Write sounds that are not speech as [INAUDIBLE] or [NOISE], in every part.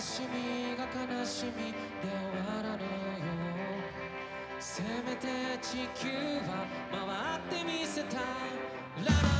悲しみが悲しみで終わらぬよせめて地球は回ってみせたい。ララ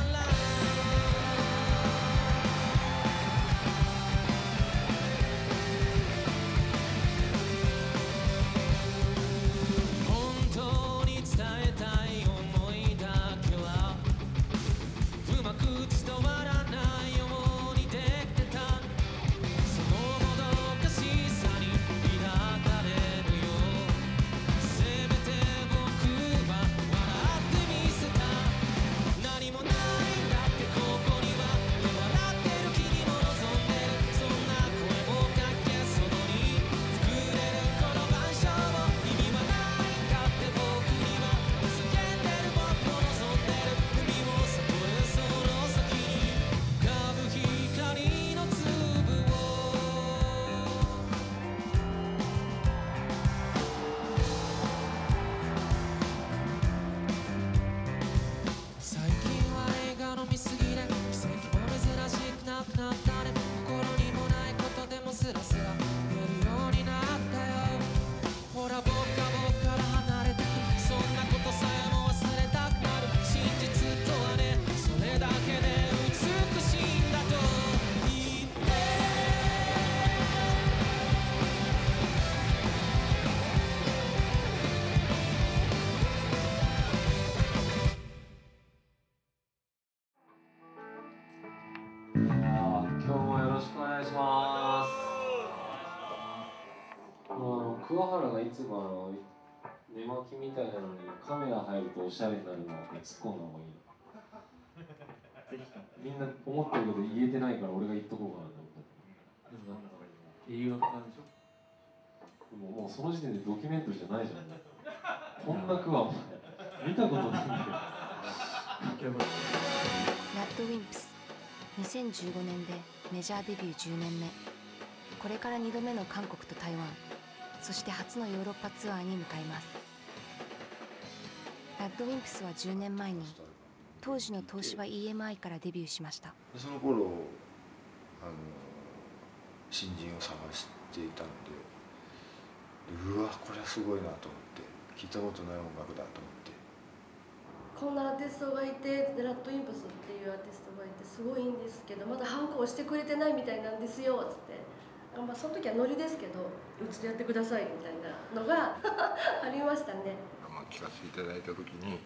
おしゃれになるのを突っ込んだ方がいいの。みんな思ってるけど言えてないから俺が言っとこうかなと思って。映画館でしょでももうその時点でドキュメントリーじゃないじゃん。こんなクワお前見たことないんだよ。ラッドウィンプス2015年でメジャーデビュー10年目これから2度目の韓国と台湾そして初のヨーロッパツアーに向かいますラッドウィンプスは10年前に当時の東芝 EMI からデビューしました。でその頃あの新人を探していたのでうわこれはすごいなと思って聞いたことない音楽だと思って。こんなアーティストがいてでラッドインプスっていうアーティストがいてすごいいいんですけどまだハンコをしてくれてないみたいなんですよつって。あまあその時はノリですけどうちでやってくださいみたいなのが [LAUGHS] ありましたねまあ、聞かせていただいた時に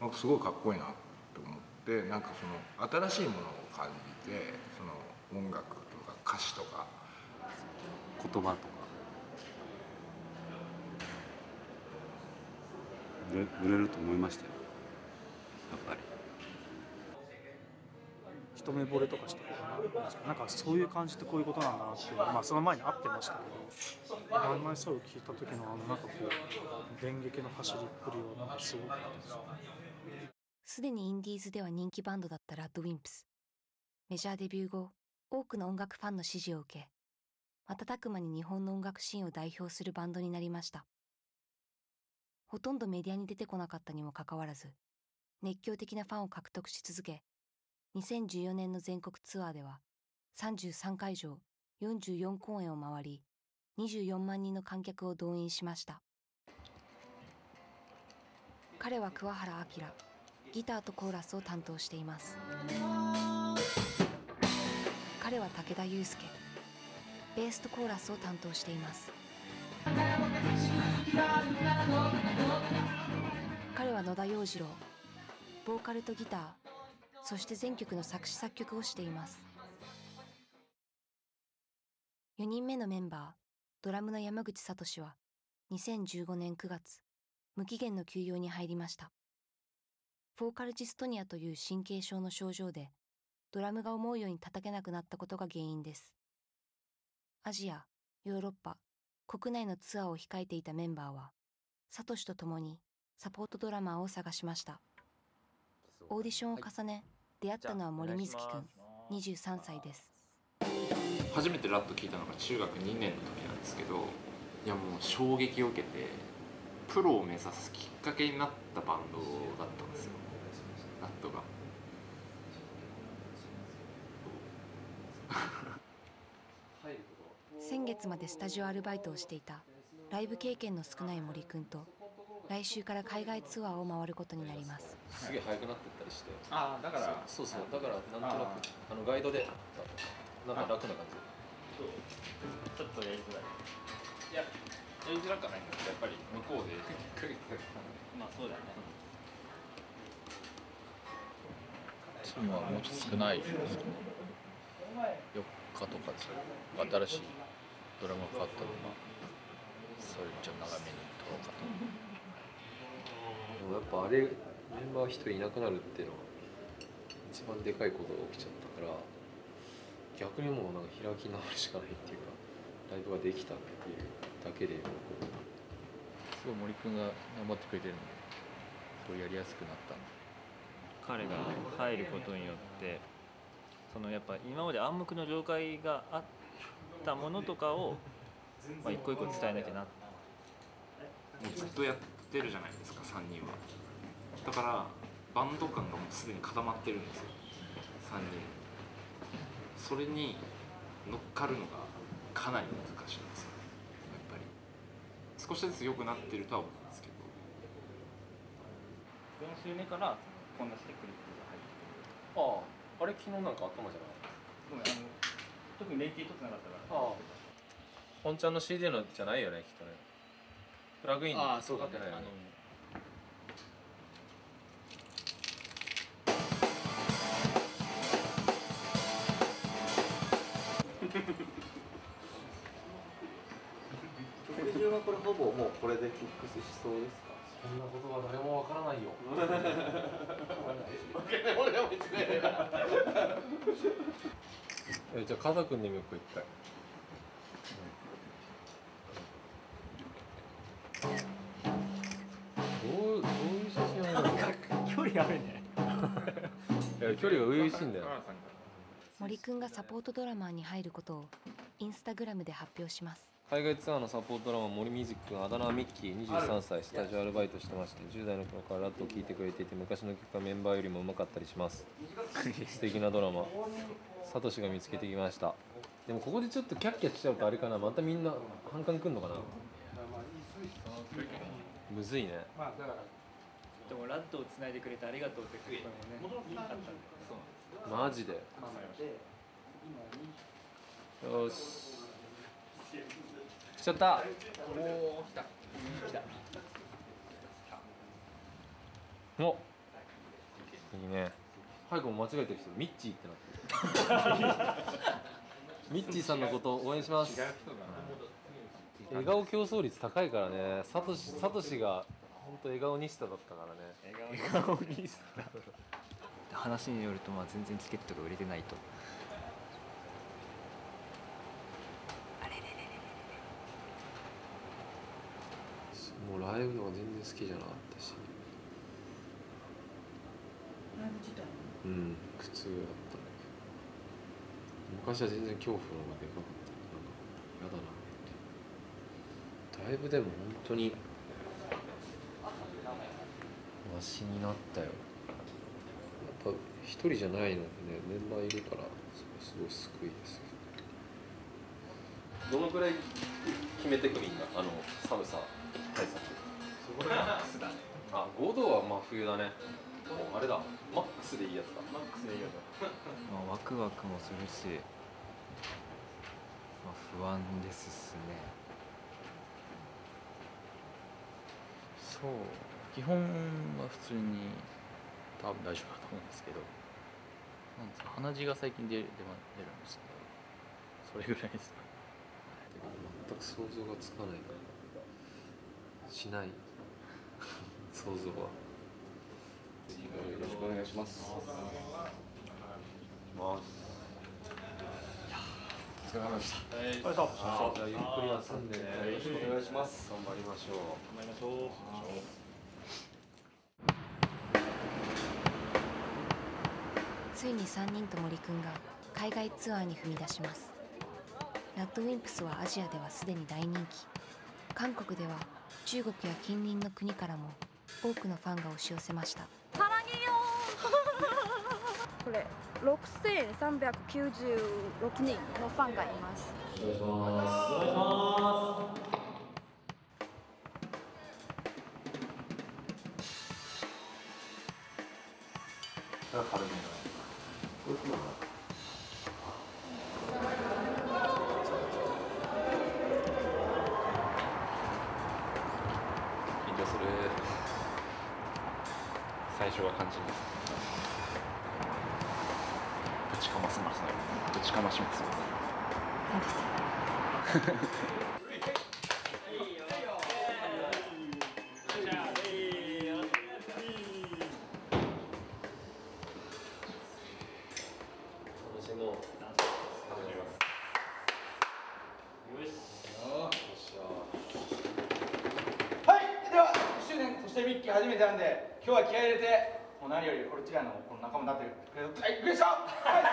なんかすごいかっこいいなと思ってなんかその新しいものを感じてその音楽とか歌詞とか言葉とか。売れ売れると思いましたよ。やっぱり。一目惚れとかしてなんかそういう感じってこういうことなんだなっていうまあその前に会ってましたけど「ワンマイソウル」聞いた時のあのなんかこう電撃の走りっぷりはなんかすごかったですすでにインディーズでは人気バンドだったラッドウィンプス。メジャーデビュー後多くの音楽ファンの支持を受け瞬く間に日本の音楽シーンを代表するバンドになりました。ほとんどメディアに出てこなかったにもかかわらず熱狂的なファンを獲得し続け2014年の全国ツアーでは33会場44公演を回り24万人の観客を動員しました。彼は桑原明ギターとコーラスを担当しています。彼は武田祐介ベースとコーラスを担当しています。彼は野田洋次郎ボーカルとギターそして全曲の作詞作曲をしています。4人目のメンバードラムの山口聡は2015年9月無期限の休養に入りました。フォーカルジストニアという神経症の症状でドラムが思うように叩けなくなったことが原因です。アジアヨーロッパ国内のツアーを控えていたメンバーはサトシと共にサポートドラマーを探しました。オーディションを重ね出会ったのは森瑞樹くん。23歳です。初めてラット聞いたのが中学2年の時なんですけどいやもう衝撃を受けてプロを目指すきっかけになったバンドだったんですよ。ラットが。先月までスタジオアルバイトをしていたライブ経験の少ない森くんと来週から海外ツアーを回ることになります。すげえ速くなってったりして。ああだから。そうそう。だからなんとなくあのガイドでなんか楽な感じちょっとやりづらい。いややりづらくはないんだけどやっぱり向こうで。まあそうだよねチームはもうちょっと少ない。ですね4日とかです新しいドラマが変わったのがそれちょっと長めに撮ろうかとでもやっぱあれメンバー一人いなくなるっていうのは一番でかいことが起きちゃったから逆にもうなんか開き直るしかないっていうかライブができたっていうだけでもうすごい森君が頑張ってくれてるの。ですごいやりやすくなった彼が入ることによってそのやっぱ今まで暗黙の了解があったものとかを、まあ、一個一個伝えなきゃな。もうずっとやってるじゃないですか3人は。だからバンド感がもうすでに固まってるんですよ。3人。それに乗っかるのがかなり難しいんですよ。やっぱり。少しずつ良くなってるとは思うんですけど。4週目からこんなしてくるっていうのが入って。あああれ昨日なんか頭じゃないごめんあの特に連携取ってなかったから。ああ。本ちゃんの CD のじゃないよねきっとねプラグインああそうだね。かかってないよね。曲順はこれほぼもうこれでフィックスしそうですか？そんなことは誰もわからないよ。[LAUGHS] え [LAUGHS] じゃあカザ君で見ようか一回離あるね距離が初々しいんだよ。森くんがサポートドラマーに入ることをインスタグラムで発表します。海外ツアーのサポートドラマ森ミュージックあだ名はミッキー23歳スタジオアルバイトしてまして10代の頃からラットを聴いてくれていて昔の曲がメンバーよりも上手かったりします。素敵なドラマ。サトシが見つけてきました。でもここでちょっとキャッキャしちゃうとあれかな。またみんな反感くんのかな。むずいねでもラッドをつないでくれてありがとうって声もねあったんで。そうマジで。よし。来ちゃった。おお来た。来た。おいいね。早くも間違えてる人ミッチーってなってる。[LAUGHS] ミッチーさんのこと応援します。笑顔競争率高いからね。サトシサトシが本当笑顔ニスタだったからね。笑顔にす話によるとまあ全然チケットが売れてないと。もうライブとか全然好きじゃなかったし。ライブ自体うん苦痛だったんだけど。昔は全然恐怖の方がでかかった。なんか嫌だなって。だいぶでも本当にマシになったよ。やっぱ一人じゃないのでねメンバーいるからすごい救いですどのくらい決めてくみんなあの寒さ対策。そこでマックスだね。あ5度は真冬だね。もうあれだ。マックスでいいやつだ。マックスでいいやつだ。まあワクワクもするし、まあ、不安ですしね。そう基本は普通に多分大丈夫だと思うんですけどなんですか鼻血が最近出る出ま出るんですけどそれぐらいですか全く想像がつかないからしない。[LAUGHS] 想像は。よろしくお願いします。ますお疲れ様でした。はい。じゃあゆっくり休んで。ねよろしくお願いします。頑張りましょう。頑張りましょうついに3人と森くんが海外ツアーに踏み出します。ラッドウィンプスはアジアではすでに大人気。韓国では中国や近隣の国からも多くのファンが押し寄せました。[LAUGHS] これ6396人のファンがいます。お願いします。軽めの年そしてミッキー初めてなんで今日は気合い入れてもう何より俺ちらのこの仲間になってくれるはいびっくりした。はいはい。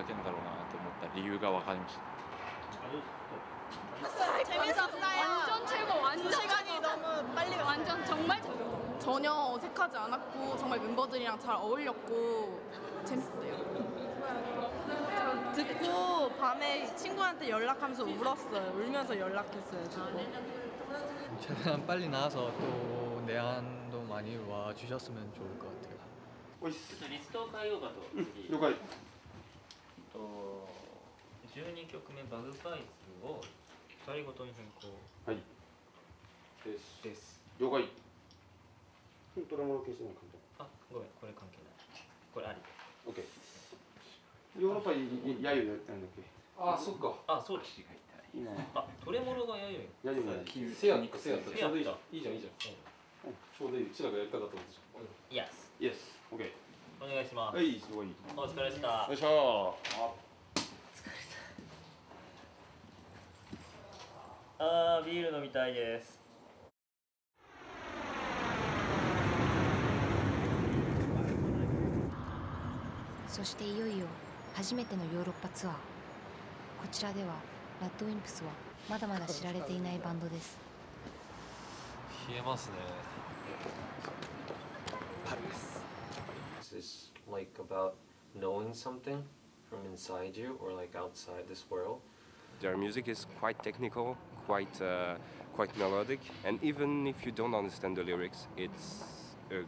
笑いながら叩けんだろうなと思った理由が分かりました。 재밌었어요. 완전 최고. 완전 시간이 너무 빨리 완전 정말 최고. 전혀 어색하지 않았고 정말 멤버들이랑 잘 어울렸고 재밌었어요. 저 듣고 밤에 친구한테 연락하면서 울었어요. 울면서 연락했어요. 저거. 최대한 빨리 나와서 또 내한도 많이 와 주셨으면 좋을 것 같아요. ちょっとリストを変えようかと次了解 と12曲目「バグパイズ」を2人ごとに変更はい。です。です。了解。ドラマの消しない。感じあごめんこれ関係ない。これあり。オッケー。ヨーロッパにヤユやったんだっけ？あそっか。あそうだ。今。あトレモロがやよいヤユがせやせや。ったらちょうどいいじゃんせいいじゃんいいじゃん。ちょうどいい。うちらがやりたかったことじゃん。イエスイエスオッケーお願いします。はいすごい。お疲れでしたよいしょあービール飲みたいです。そしていよいよ初めてのヨーロッパツアー。こちらではラッドウィンプスはまだまだ知られていないバンドです。冷えますね。です like about knowing something from inside you or like outside this world. Their music is quite technical, quite uh, quite melodic, and even if you don't understand the lyrics, it's a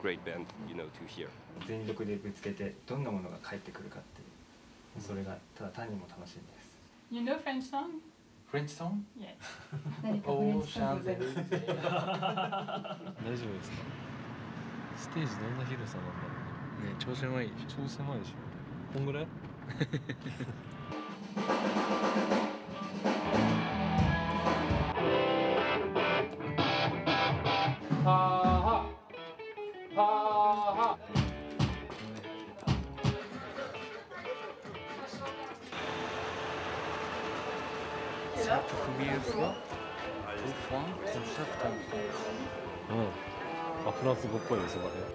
great band, you know, to hear. 全力でぶつけてどんなものが返ってくるかっていうそれがただ単にも楽しみです You know French song? French song? Yeah. [LAUGHS] オーシャンゼリ大丈[LAUGHS] 夫ですかステージどんな広さなん だろうね超狭いでしょ超狭いでしょこんぐらいはあはあはあ Ça première fois au fond, concert en France. うんあフランス語っぽいですよこれ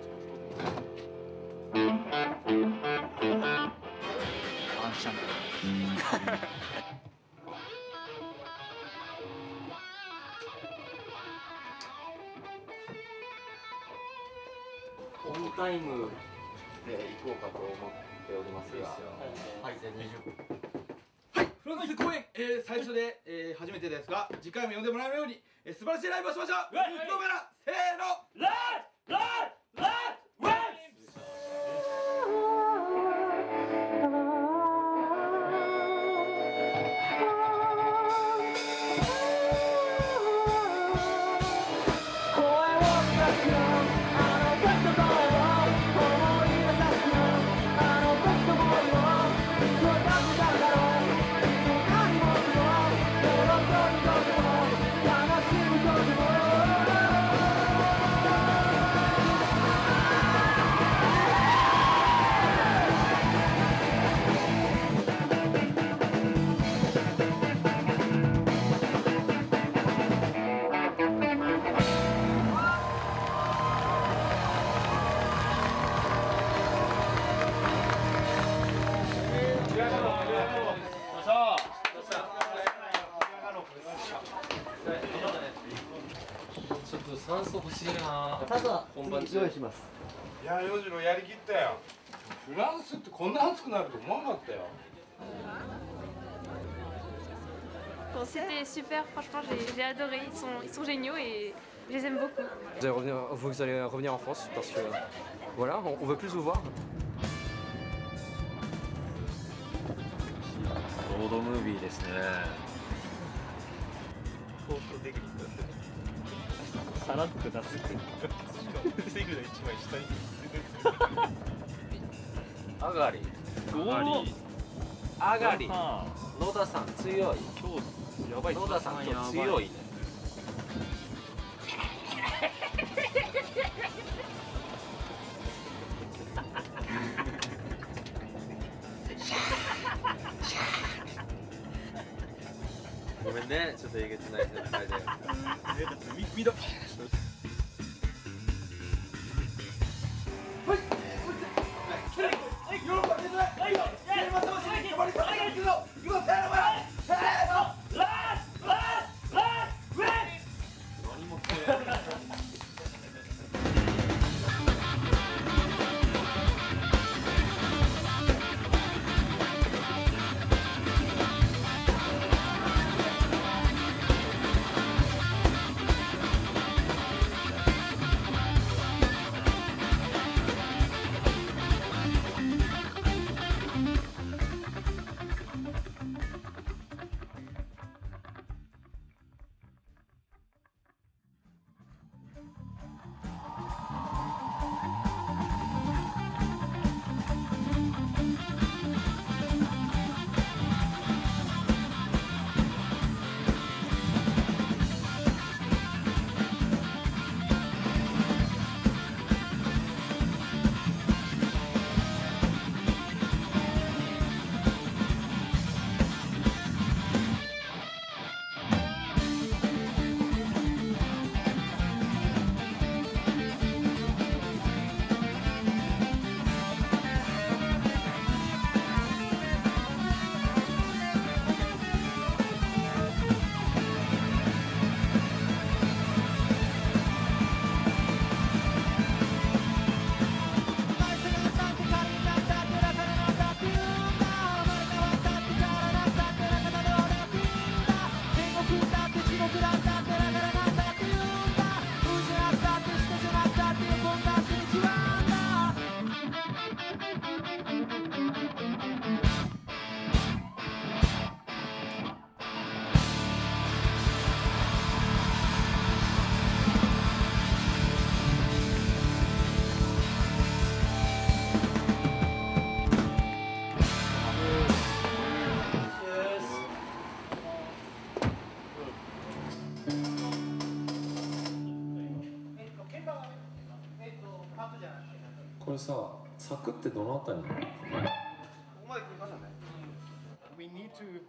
タイムで行こうかと思っておりますが。はい大丈夫フランス公演、えー、最初で、えー、初めてですが次回も呼んでもらえるように、えー、素晴らしいライブをしましょう。どうも C'était super, franchement j'ai adoré, ils sont, géniaux et je les aime beaucoup. Vous allez revenir, en France parce que voilà, on, veut plus vous voir. Road [LAUGHS] movie [LAUGHS] 上がり。上がり。上がり。野田さ野田さん強い。今日やばい。野田さん今日強い。ねごめんね。ちょっとえげつない先輩で [LAUGHS] 粘り続けるけどれさ柵ってどのあたり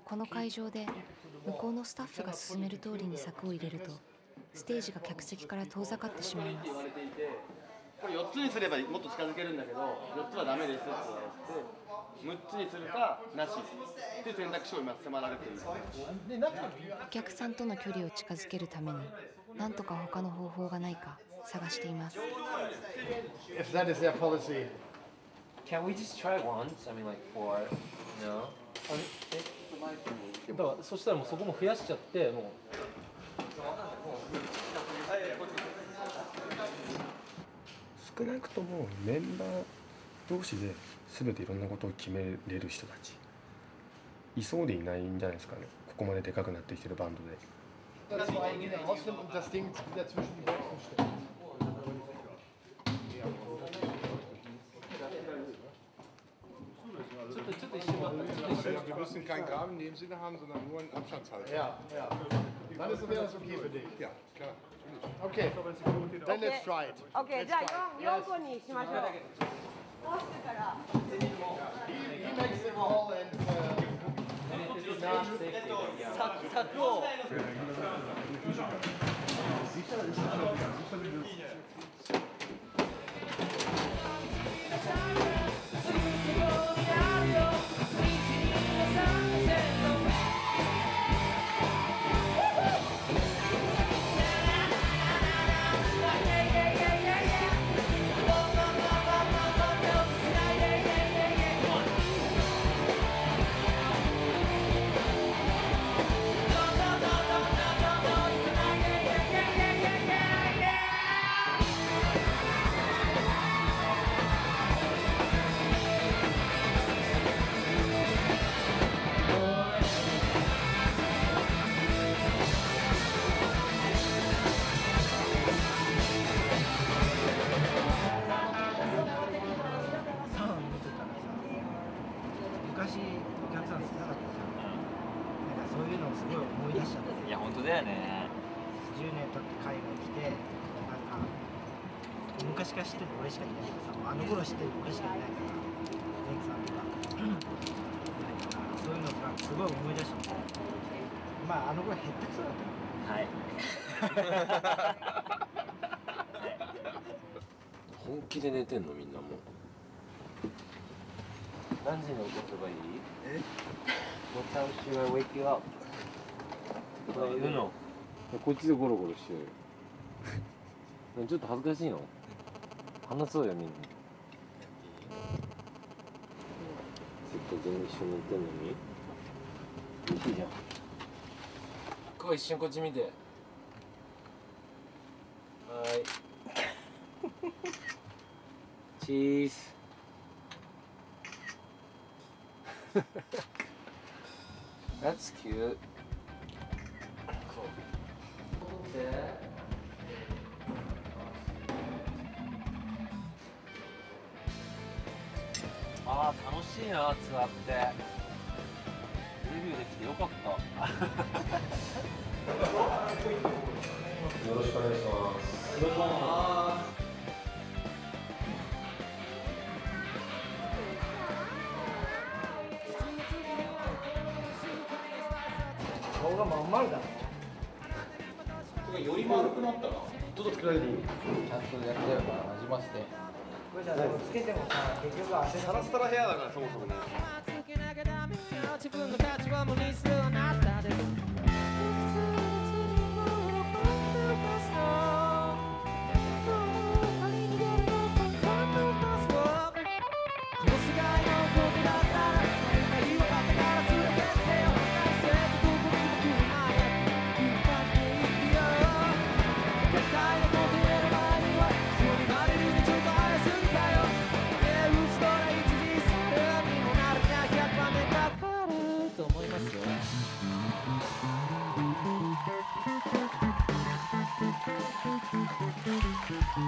この会場で向こうのスタッフが進める通りに柵を入れるとステージが客席から遠ざかってしまいます。これ4つにすればもっと近づけるんだけど4つはダメですって言われて6つにするかなしって選択肢を今迫られている。お客さんとの距離を近づけるために何とか他の方法がないか探しています If that is their policy. Can we just try once? I mean like four No? だからそしたらもうそこも増やしちゃってもう少なくともメンバー同士で全ていろんなことを決めれる人たちいそうでいないんじゃないですかねここまででかくなってきてるバンドで Wir müssen keinen Graben in dem Sinne haben, sondern nur einen Abstandshalter. Ja, ja. Dann ist wäre das okay für dich. Ja, klar. Okay, then let's try it. OK じゃあ 4, 4個にしましょう He, he makes the wall and uh, 柵を サ Wake you up? こっちでゴロゴロしようよちょっと恥ずかしいの？話そうよみんな。せっかく一緒に寝てんのに。いいじゃん。こう一瞬こっち見て。はーい。[LAUGHS] チーズ [LAUGHS] That's cute. Cool. ああ楽しいなツアーってデビューできてよかったよろしくお願いしますよろしくお願いしますがまん丸だより丸くなったな。どうぞつけられる。ちゃんとやってればなじませて。これじゃあでもつけてもさ結局汗サラスタラヘアだからそもそもね自分の価値は無理するあなた見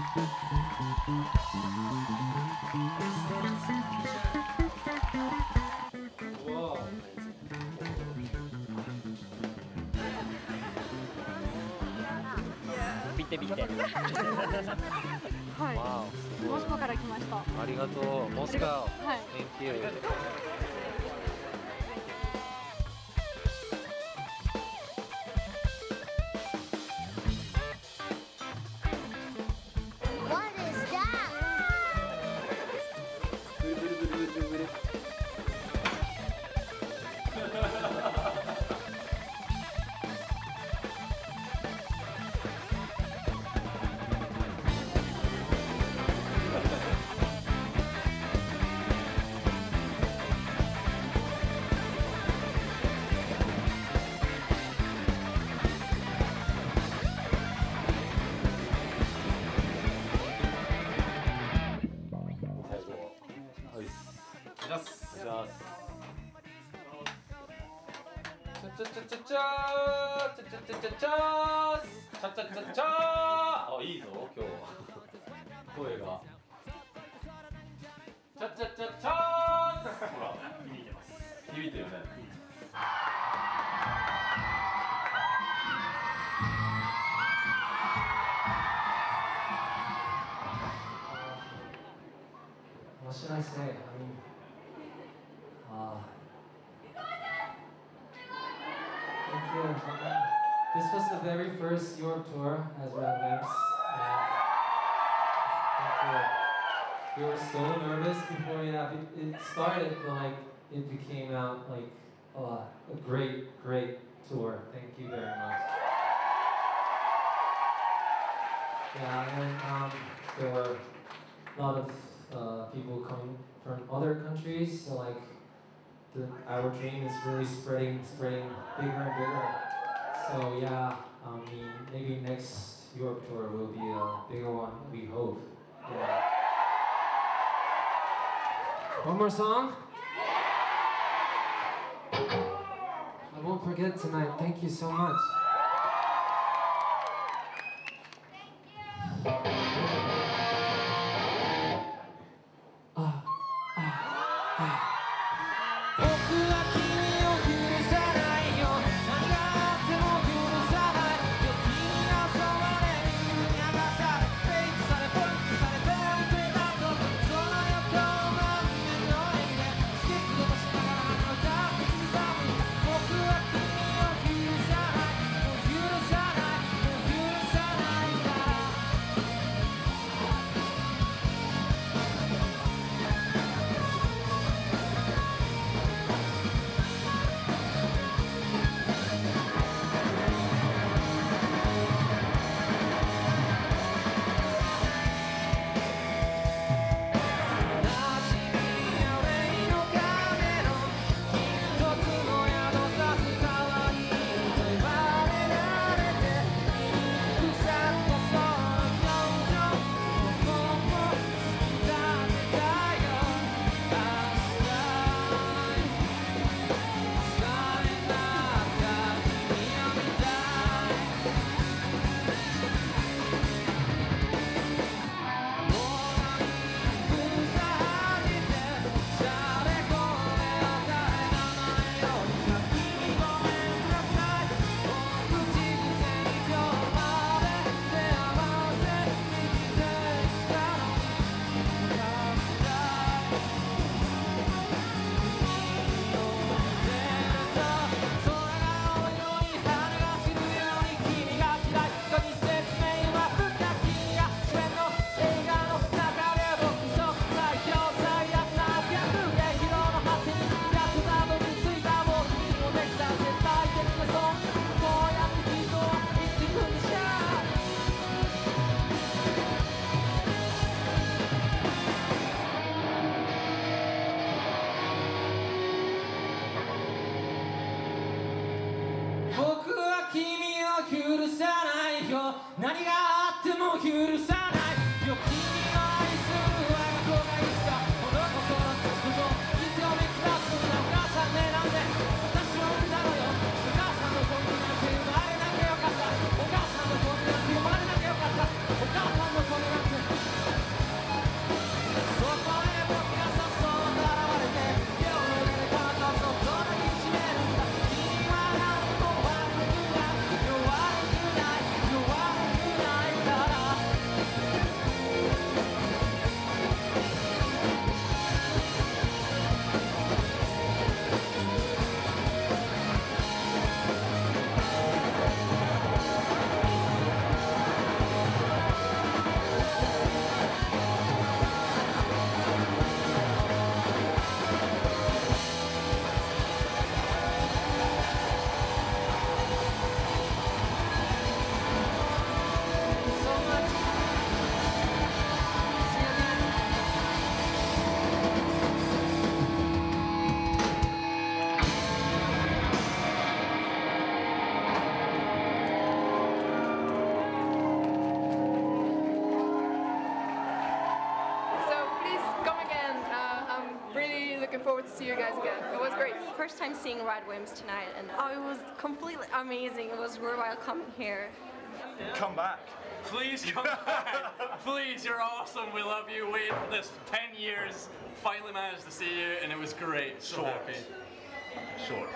て見て。はい。モスクワから来ました。ありがとう。モスクワ。はい。our dream is really spreading, spreading bigger and bigger. So yeah, um, maybe next Europe tour will be a bigger one, we hope. Yeah. One more song? I won't forget tonight, thank you so much. See you guys again. It was great. First time seeing Rad Williams tonight, and oh, it was completely amazing. It was worthwhile coming here. Come back. Please come [LAUGHS] back. Please, you're awesome. We love you. Waited for this 10 years. Finally managed to see you, and it was great. So Short. happy. Short.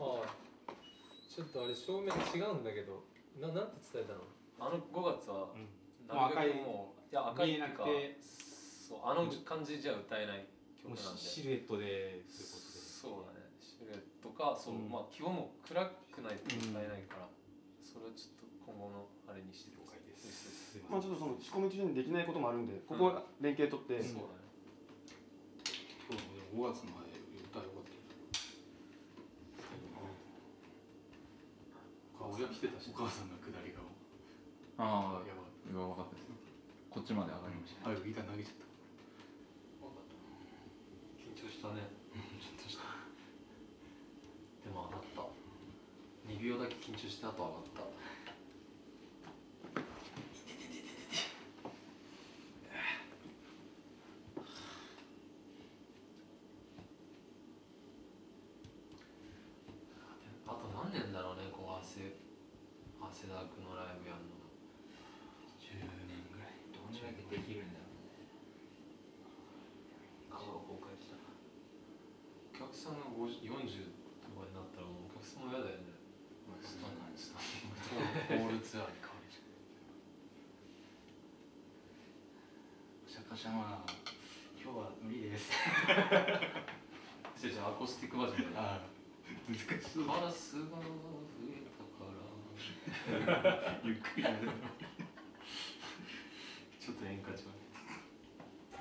ああちょっとあれ照明違うんだけどななんて伝えたの？あの5月は、なるべくもういや赤いっていうか見えなくて。そうあの感じじゃ歌えない曲なんで。もうシルエットでということで。そうだね。シルエットかそう、うん。まあ基本も暗くないと歌えないから、それはちょっと今後のあれにして了解です。まあちょっとその仕込み中にできないこともあるんでここは連携取って、そうだね。そう5月の歌よかったお母さん来てたしお母さんの下り顔ああ。やばい。かったですこっちまで上がりました。あギター投げちゃった。緊張したね。ちょっとした。でも上がった。2秒だけ緊張してあと上がったあと何年だろうねこう汗汗だくのライブやるの10年ぐらいどんだけできるんだろうね顔が崩壊したお客さんが50 40とかになったらもうお客さんも嫌だよね。スタンなんです。ホールツアーに変わりちゃうシャカシャンは今日は無理です。じ [LAUGHS] ゃあアコースティックバージョンであ。あ難しいカラスが増えたから。[LAUGHS] ゆっくりやるちょっと演歌調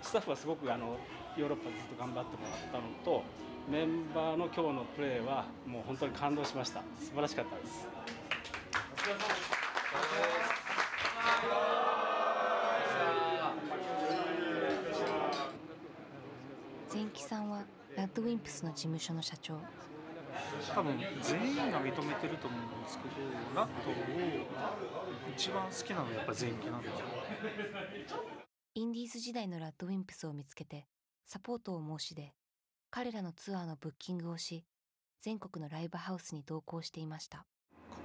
スタッフはすごくあのヨーロッパでずっと頑張ってもらったのとメンバーの今日のプレーはもう本当に感動しました。素晴らしかったです。前木さんはラッドウィンプスの事務所の社長。多分全員が認めてると思うんですけどラットを一番好きなのはやっぱ前期なんですよインディーズ時代のラッドウィンプスを見つけてサポートを申し出彼らのツアーのブッキングをし全国のライブハウスに同行していました。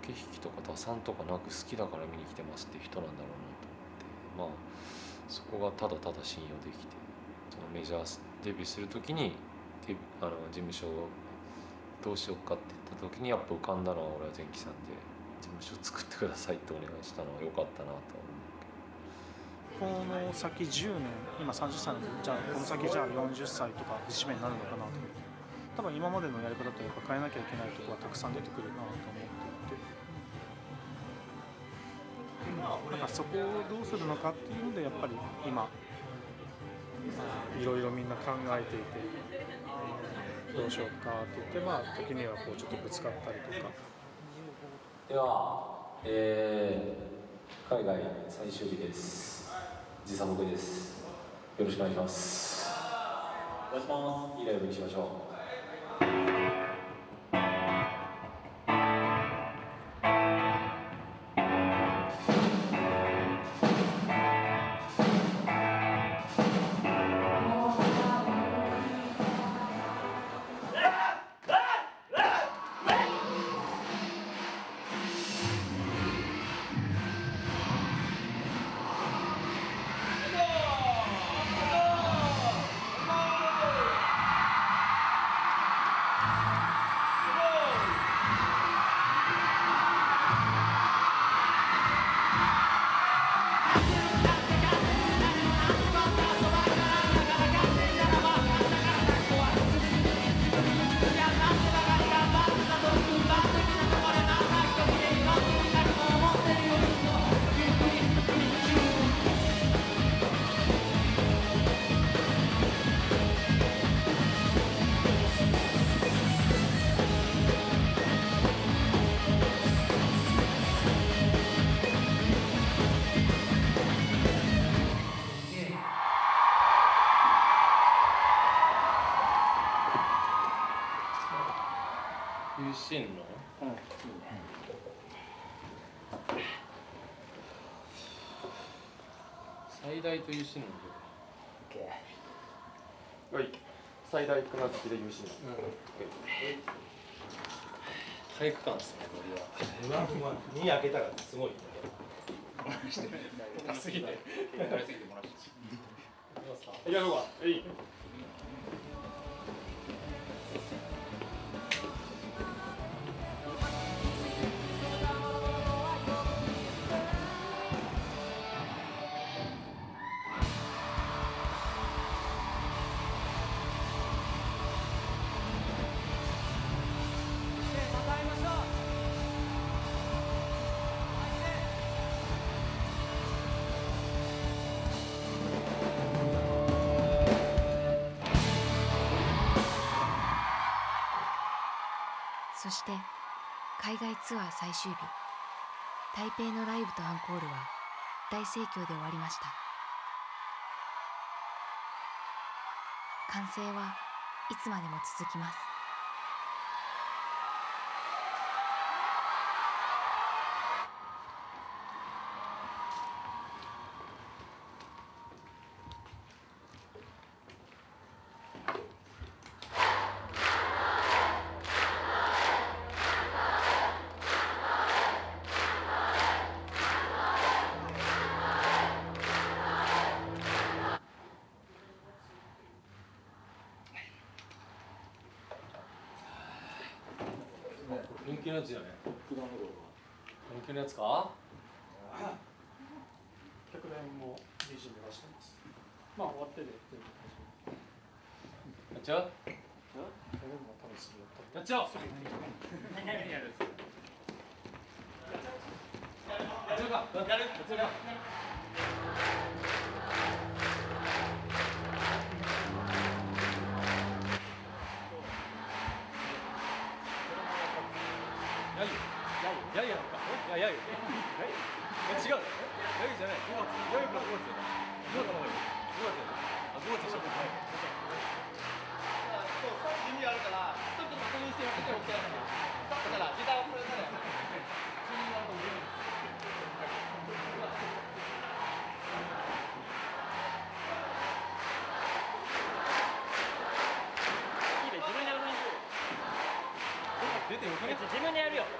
駆け引きとか打算とかなく好きだから見に来てますって人なんだろうなと思って。まあそこがただただ信用できてそのメジャーデビューする時にあの事務所をどうしようかって言った時にやっぱ浮かんだのは俺は前期さんで事務所作ってくださいってお願いしたのは良かったなとは思う。この先10年今30歳なんでじゃあこの先じゃあ40歳とか節目になるのかなと多分今までのやり方とやっぱ変えなきゃいけないところがたくさん出てくるなと思っていて。なんかそこをどうするのかっていうのでやっぱり今いろいろみんな考えていてどうしようかって言ってまあ時にはこうちょっとぶつかったりとか。では、えー、海外最終日です。時差僕です。よろしくお願いします。お願いします。いいライブにしましょう「最大とユシンのはい。最大クナ付きで体育館ですねは。うまい2開けたらすごい高 [LAUGHS] すぎて。[LAUGHS] 高すぎてもらって。いきましょうか。はい海外ツアー最終日。台北のライブとアンコールは大盛況で終わりました。完成はいつまでも続きます。やつじゃね本気のやつか？客連も BG で出してます。まあ終わってでやっちゃう？やっちゃおう！[LAUGHS] 何やるやるやっちゃうか。やるやっちゃうかてよ自分でやるよ。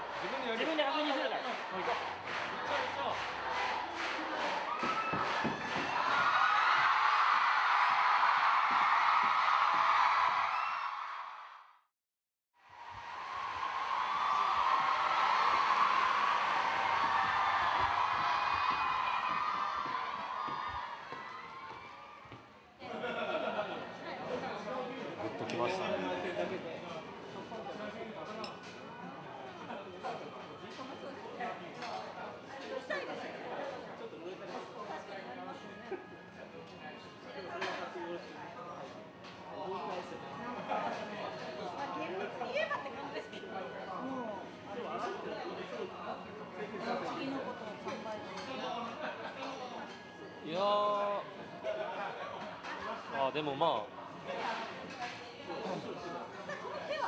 でもまあ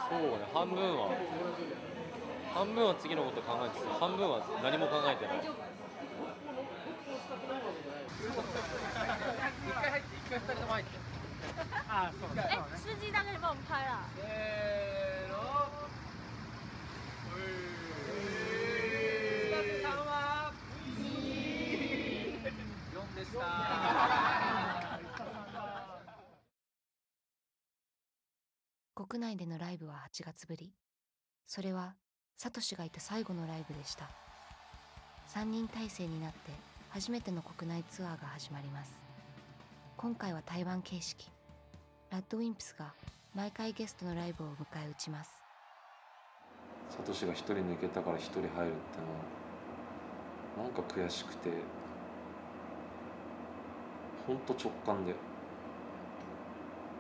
そうね半分は半分は次のこと考えてて半分は何も考えてない。一回入って一回二人とも入って。あそう。哎，司机大概帮我们拍啦。さんは4でした国内でのライブは8月ぶり。それはサトシがいた最後のライブでした。3人体制になって初めての国内ツアーが始まります。今回は台湾形式。ラッドウィンプスが毎回ゲストのライブを迎え撃ちます。サトシが一人抜けたから一人入るってのはなんか悔しくてほんと直感で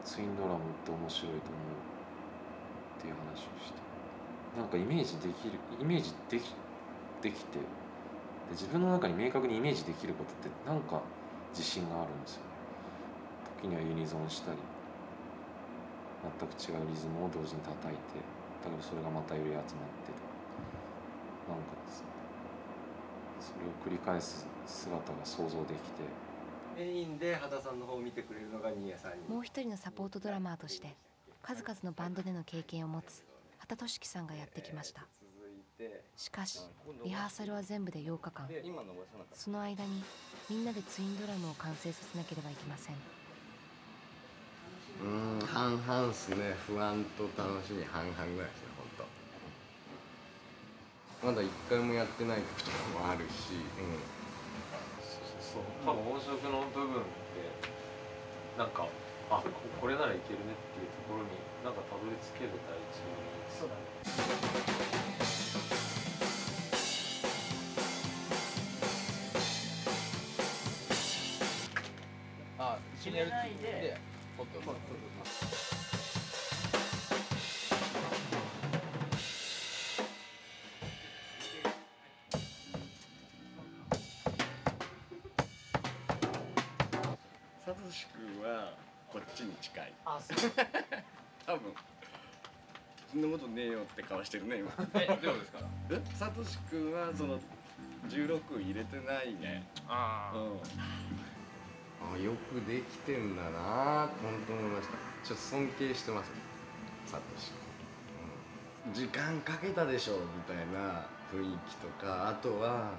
ツインドラムって面白いと思う。っていう話をして。なんかイメージできるイメージできできてで自分の中に明確にイメージできることってなんか自信があるんですよね。時にはユニゾンしたり全く違うリズムを同時に叩いてったけどそれがまたより集まってとかなんかですね。それを繰り返す姿が想像できて。メインで畑さんの方を見てくれるのが新谷さんに。もう一人のサポートドラマーとして数々のバンドでの経験を持つ畑俊樹さんがやってきました。しかしリハーサルは全部で8日間。その間にみんなでツインドラムを完成させなければいけません。うん半々っすね。不安と楽しみ半々ぐらいですね本当。まだ一回もやってないこともあるし、うん、そう。多分音色の部分ってなんかあここれならいけるねっていうところになんかたどり着ける第一そうだね。あ一緒にやるってないで。でポッとポッとサトシ君はこっちに近い。あそう。[LAUGHS] 多分。そんなことねえよって顔してるね今。えどうですか？え？サトシ君はその16入れてないね。あうん。あよくできてんだな本当思いました。ちょっと尊敬してますサトシ君、うん、時間かけたでしょみたいな雰囲気とか。あとは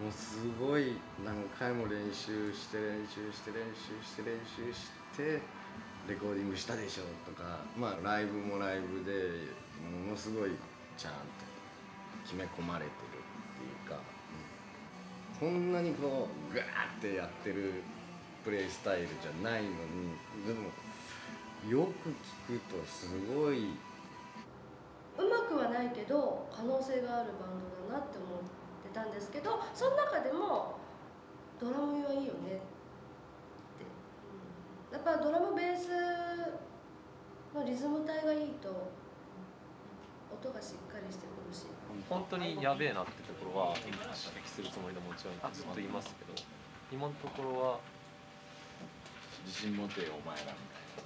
もうすごい何回も練習して練習して練習して練習してレコーディングしたでしょとかまあライブもライブでものすごいちゃんと決め込まれてるっていうか、うんこんなにこうガーってやってるプレイスタイルじゃないのにでもよく聞くとすごいうまくはないけど可能性があるバンドだなって思ってたんですけどその中でもドラムはいいよねって、やっぱドラムベースのリズム体がいいと音がしっかりしてくるし。本当にやべえなってところは指摘するつもりでもちろんずっと言いますけど今のところは。自信持てよお前ら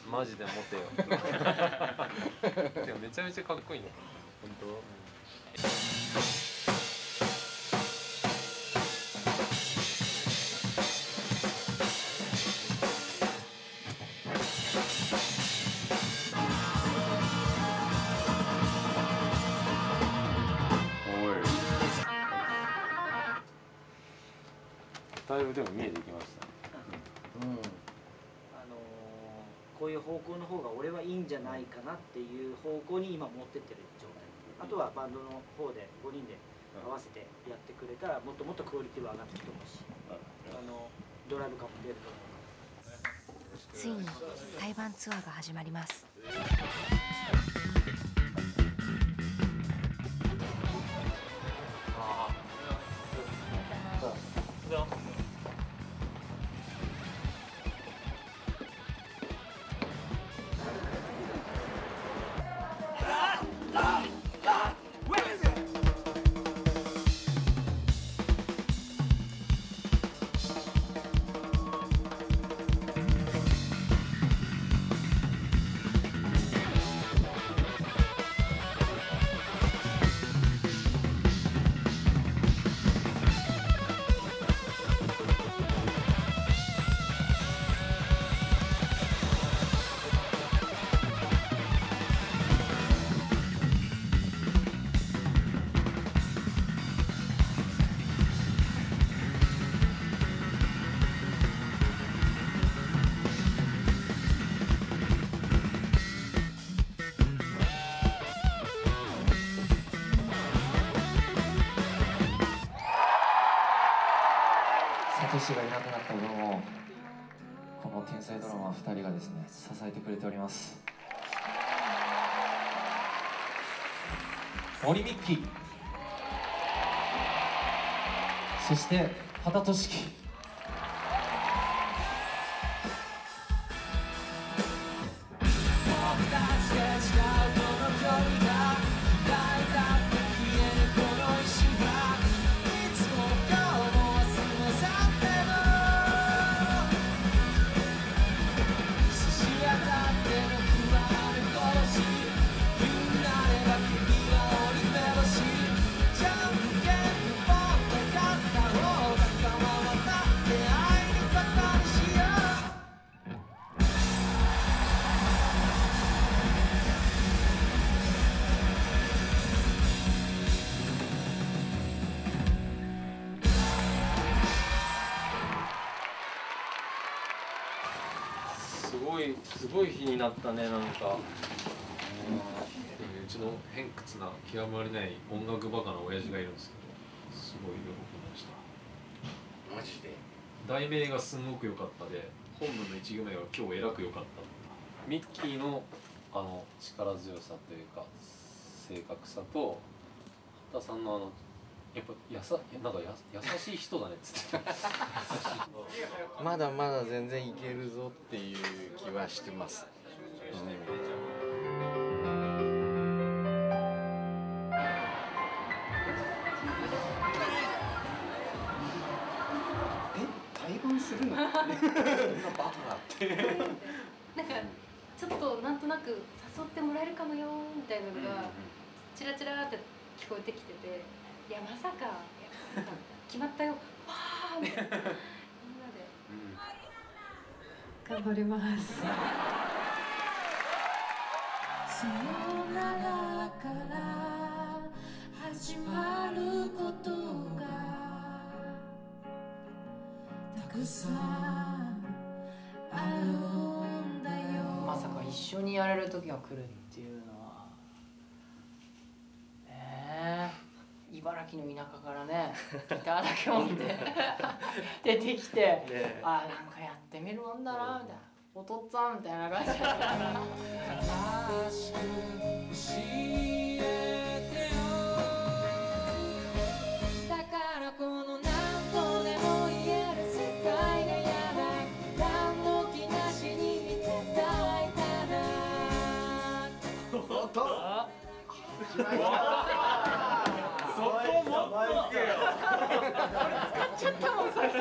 みマジで持てよ。[LAUGHS] でもめちゃめちゃかっこいいの。本当。だい持ってってる状態。あとはバンドの方で5人で合わせてやってくれたらもっともっとクオリティは上がっていくと思うしあのドライブ感も出ると思う。ついに対バンツアーが始まりますサトシがいなくなった分をこの天才ドラマ2人がですね支えてくれております。森美樹。そして畑俊樹ですけどすごい喜んでました。マジで？題名がすごく良かったで本文の一行目が今日えらく良かった。ミッキーのあの力強さというか正確さと畑さんのあのやっぱやさなんかや優しい人だねっつって [LAUGHS] まだまだ全然いけるぞっていう気はしてます、対バするの。なんかちょっとなんとなく誘ってもらえるかもよみたいなのがチラチラって聞こえてきてていやまさか決まったよ。わーみたいな。みんなで。頑張ります。さよならから始まることたくさんあるんだよまさか一緒にやれる時が来るっていうのはねえ。茨城の田舎からね [LAUGHS] ギターだけ持って出てきて、ねあなんかやってみるもんだなみたいな。お父っつぁんみたいな感じそこもっとけよ使っちゃったもんそれそ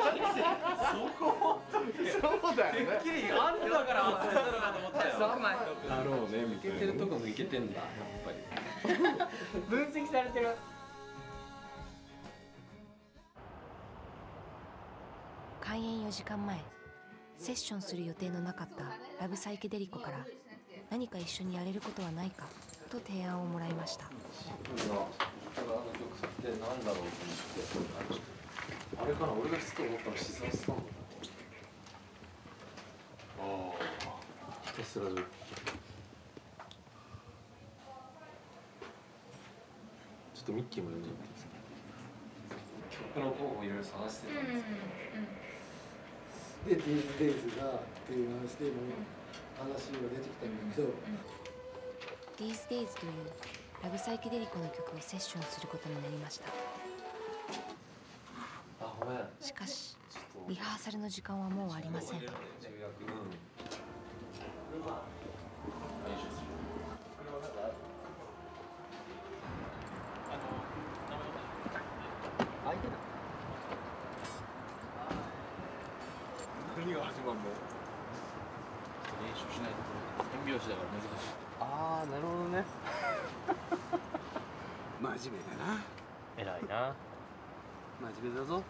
こもっとそうだよねてっきりあんたから忘れたのかと思ったよそうだろうねいけてるとこもいけてんだやっぱり分析されてる開演4時間前セッションする予定のなかったラブサイケデリコから何か一緒にやれることはないか。と提案をもらいました。シンプルなあの曲ってなんだろうと思ってあれかな俺が好きと思ったのシザースタンドああひたすらでちょっとミッキーも読んでみてください曲の候補いろいろ探してたんです。けど、で、ディーズ・デイズが提案して今話が出てきたんだけど、These Days というラブサイケデリコの曲をセッションすることになりました。しかしリハーサルの時間はもうありません重役うん相手だ何が始まるの練習しないと変拍子だから難しいああなるほどね真面目だな偉いな真面目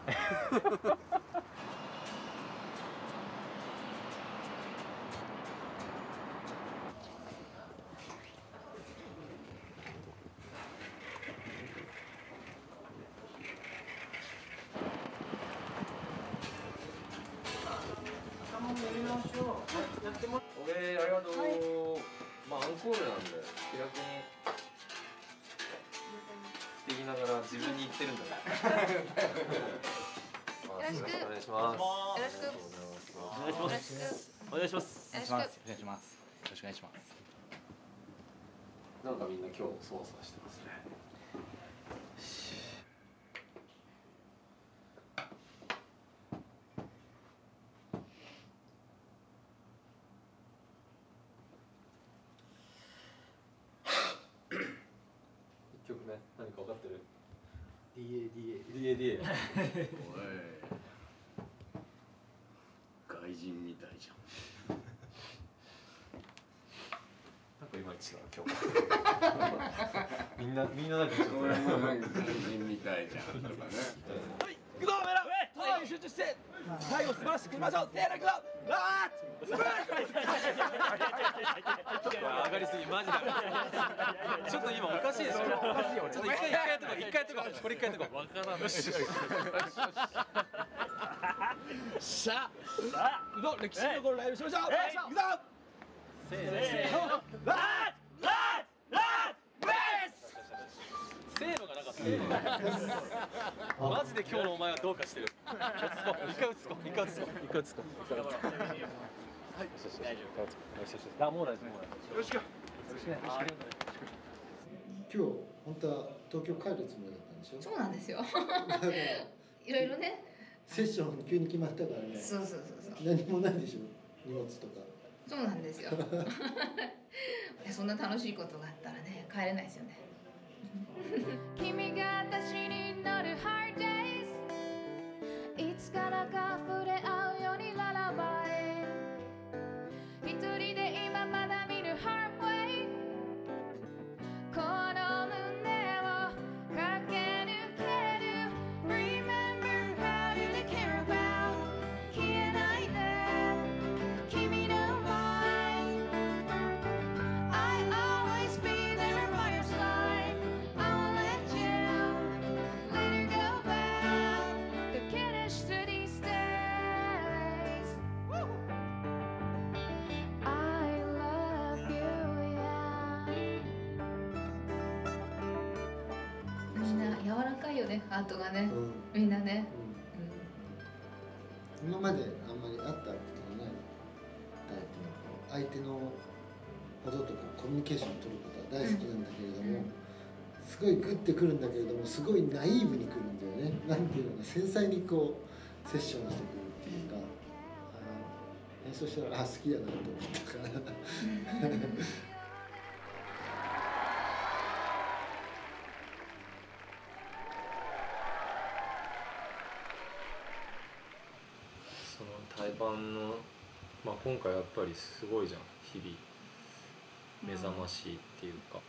ってるんだね。[LAUGHS] まあよろしくお願いします。よろしく。お願いします。お願いしますよろしく。お願いしますお願いします。よろしくお願いします。なんかみんな今日そわそわしてますね一曲目何か分かってる DADA DADA おい。外人みたいじゃん。なんかいまいち違う今日 [LAUGHS] みんなみんななんかちょっと。外人みたいじゃんとかね。行くぞおめえらトライに集中して最後素晴らしくいきましょう。せーの行くぞあー上がりすぎマジだちょっと今おかしいですよ。ちょっと一回一回やっこ一回やっここれ一回やっこわからないしさあ。の歴史のライブしましょう行くぞせーのマジで今日のお前はどうかしてる。一回打つこ、一回打つこ、一回打つこ。はい、大丈夫。よしよし。よし。よし。今日本当は東京帰るつもりだったんでしょ。そうなんですよ。いろいろね。セッション急に決まったからね。そうそうそうそう。何もないでしょ。荷物とか。そうなんですよ。そんな楽しいことがあったらね、帰れないですよね。君が私に乗る Hard Days いつからかかいよねハートがね、みんなね、今まであんまり会ったことのないタイプの相手のこととかコミュニケーションを取ることは大好きなんだけれども、すごいグッてくるんだけれどもすごいナイーブにくるんだよね。なんていうのか繊細にこうセッションしてくるっていうか。あ演奏したらあ好きだなと思ったから [LAUGHS] の対バンの、まあ、今回やっぱりすごいじゃん。日々目覚ましいっていうか、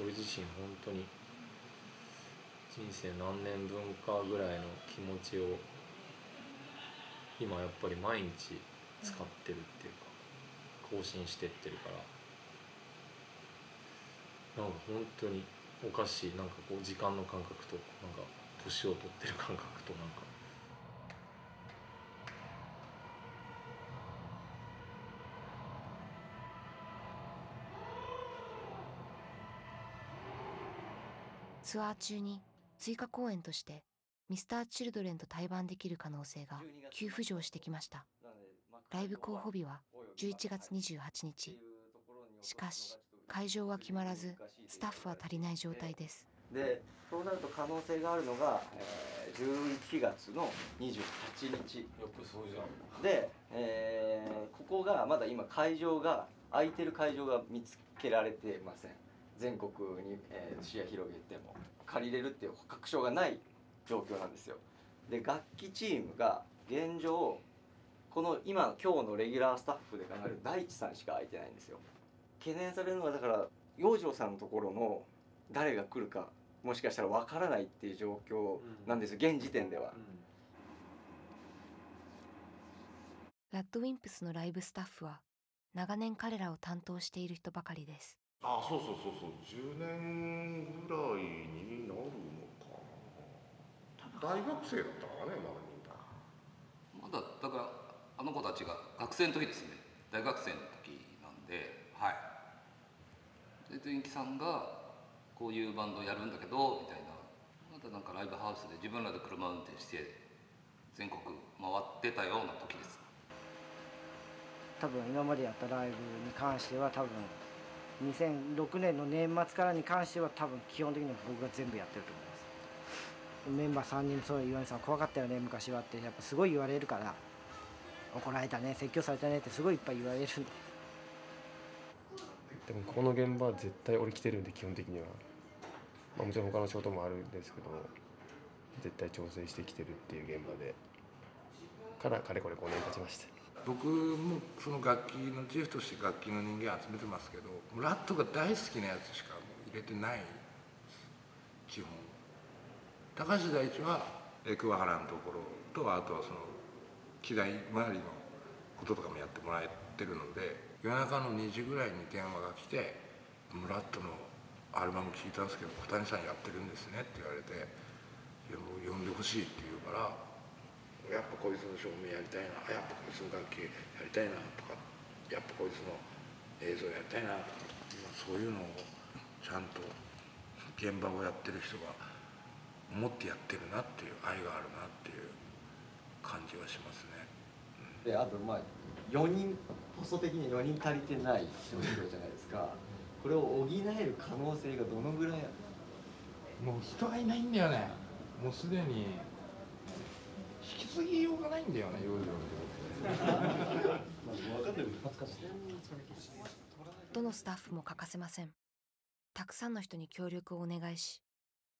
俺自身本当に人生何年分かぐらいの気持ちを今やっぱり毎日使ってるっていうか更新してってるから。なんか本当におかしい。なんかこう時間の感覚となんか年を取ってる感覚となんか。ツアー中に追加公演としてミスターチルドレンと対バンできる可能性が急浮上してきました。ライブ候補日は11月28日。しかし会場は決まらずスタッフは足りない状態です。でそうなると可能性があるのが、えー、11月の28日。よくそうじゃん。で、えーここがまだ今会場が空いてる会場が見つけられてません全国に、えー視野広げても借りれるっていう確証がない状況なんですよ。で楽器チームが現状この今今日のレギュラースタッフで考える大地さんしか空いてないんですよ。懸念されるのはだから洋次郎さんのところの誰が来るかもしかしたらわからないっていう状況なんですよ、現時点では、ラッドウィンプスのライブスタッフは長年彼らを担当している人ばかりですあそうそうそうそう。10年ぐらいになるのかな。大学生だったからねまだみんな。まだだからあの子たちが学生の時ですね。大学生の時なんではい。で電気さんがこういうバンドやるんだけどみたいな。まだなんかライブハウスで自分らで車運転して全国回ってたような時です。多分今までやったライブに関しては多分2006年の年末からに関しては多分基本的には僕が全部やってると思います。メンバー3人そう岩根さん怖かったよね昔はってやっぱすごい言われるから。怒られたね説教されたねってすごいいっぱい言われる。[LAUGHS] でもここの現場は絶対俺来てるんで基本的には、まあ、もちろん他の仕事もあるんですけど絶対調整してきてるっていう現場で。からかれこれ5年経ちました。僕もその楽器のチーフとして楽器の人間集めてますけどラットが大好きなやつしか入れてない。基本。高橋大地はえ桑原のところとあとはその機材周りのこととかもやってもらえてるので夜中の2時ぐらいに電話が来て「ムラットのアルバム聴いたんですけど小谷さんやってるんですね」って言われて「呼んでほしい」って言うから「やっぱこいつの照明やりたいなやっぱこいつの楽器やりたいな」とか「やっぱこいつの映像やりたいな」とかそういうのをちゃんと現場をやってる人が持ってやってるなっていう愛があるなっていう感じはしますね。であとまあ4人ポスト的に4人足りてない症状じゃないですか。これを補える可能性がどのぐらいもう人がいないんだよね。もうすでに引き継ぎようがないんだよね養生のどのスタッフも欠かせません。たくさんの人に協力をお願いし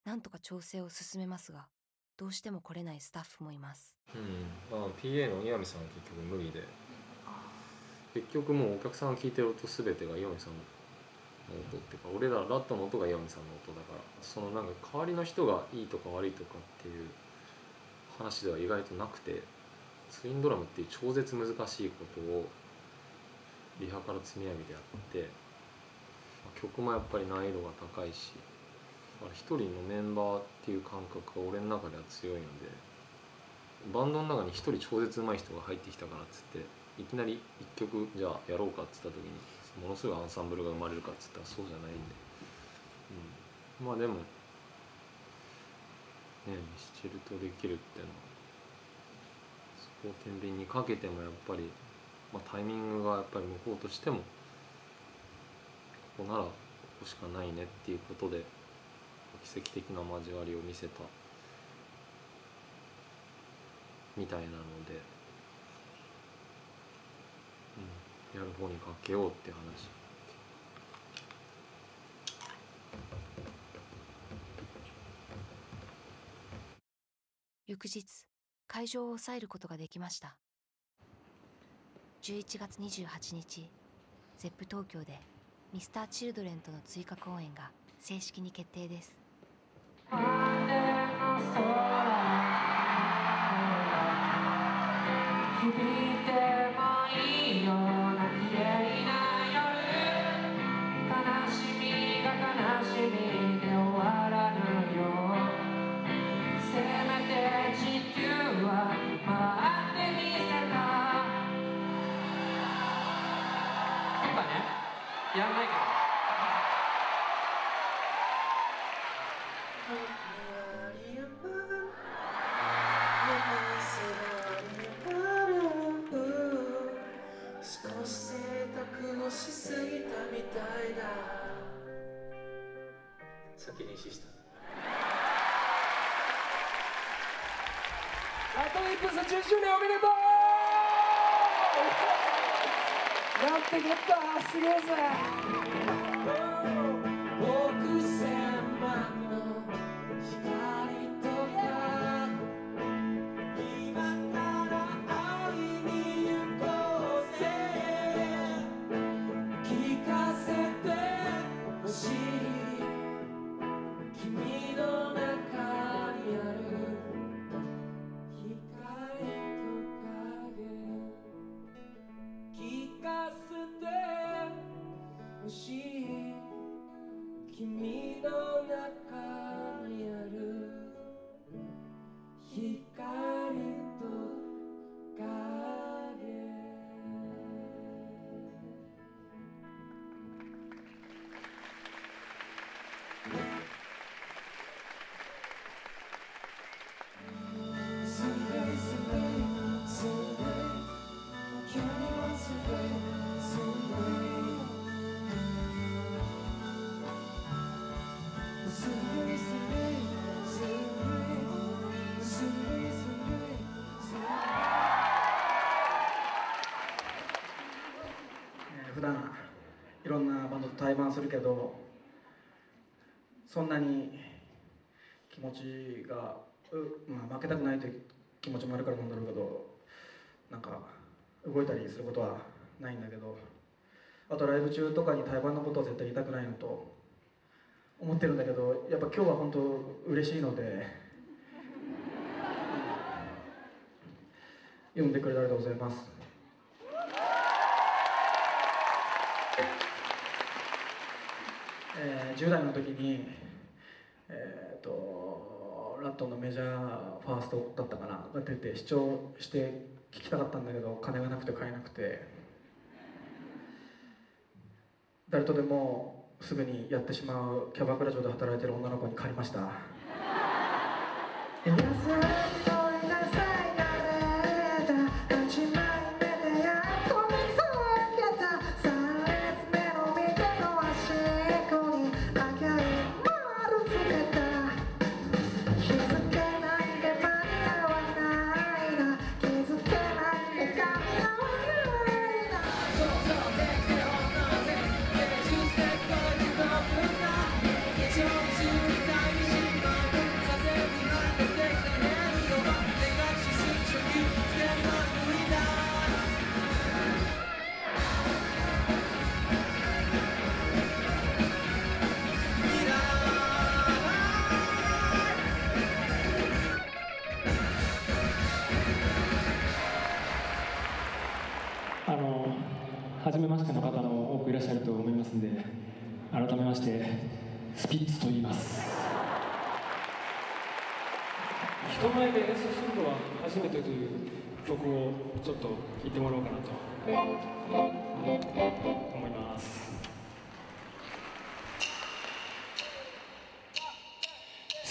なんとか調整を進めますがどうしても来れないスタッフもいます。うん。まあ、PA の岩見さんは結局無理で。結局もうお客さんが聞いてる音全てが岩見さんの音っていうか俺らラットの音が岩見さんの音だからそのなんか代わりの人がいいとか悪いとかっていう話では意外となくてツインドラムっていう超絶難しいことをリハから積み上げてやって曲もやっぱり難易度が高いし一人のメンバーっていう感覚が俺の中では強いのでバンドの中に一人超絶上手い人が入ってきたからっつっていきなり一曲じゃあやろうかっつった時にものすごいアンサンブルが生まれるかっつったらそうじゃないんで、うん、まあでもねミスチルとできるっていうのはそこを天秤にかけてもやっぱり、まあ、タイミングがやっぱり向こうとしてもここならここしかないねっていうことで奇跡的な交わりを見せたみたいなので、うん、やる方にかけようって話。翌日会場を抑えることができました。11月28日ゼップ東京で Mr.Children との追加公演が正式に決定です響いて周年おめでとう。[LAUGHS] なんてこった。すげえぜ。なバンドと対バンするけどそんなに気持ちが、うまあ、負けたくないという気持ちもあるからなんだろうけどなんか動いたりすることはないんだけどあとライブ中とかに対バンのことは絶対言いたくないのと思ってるんだけどやっぱ今日は本当嬉しいので [LAUGHS] 読んでくれてありがとうございます。えー10代の時に、えー、とラットのメジャーファーストだったかなが出て視聴して聞きたかったんだけど金がなくて買えなくて。誰とでもすぐにやってしまうキャバクラ嬢で働いてる女の子に借りました。[LAUGHS] あ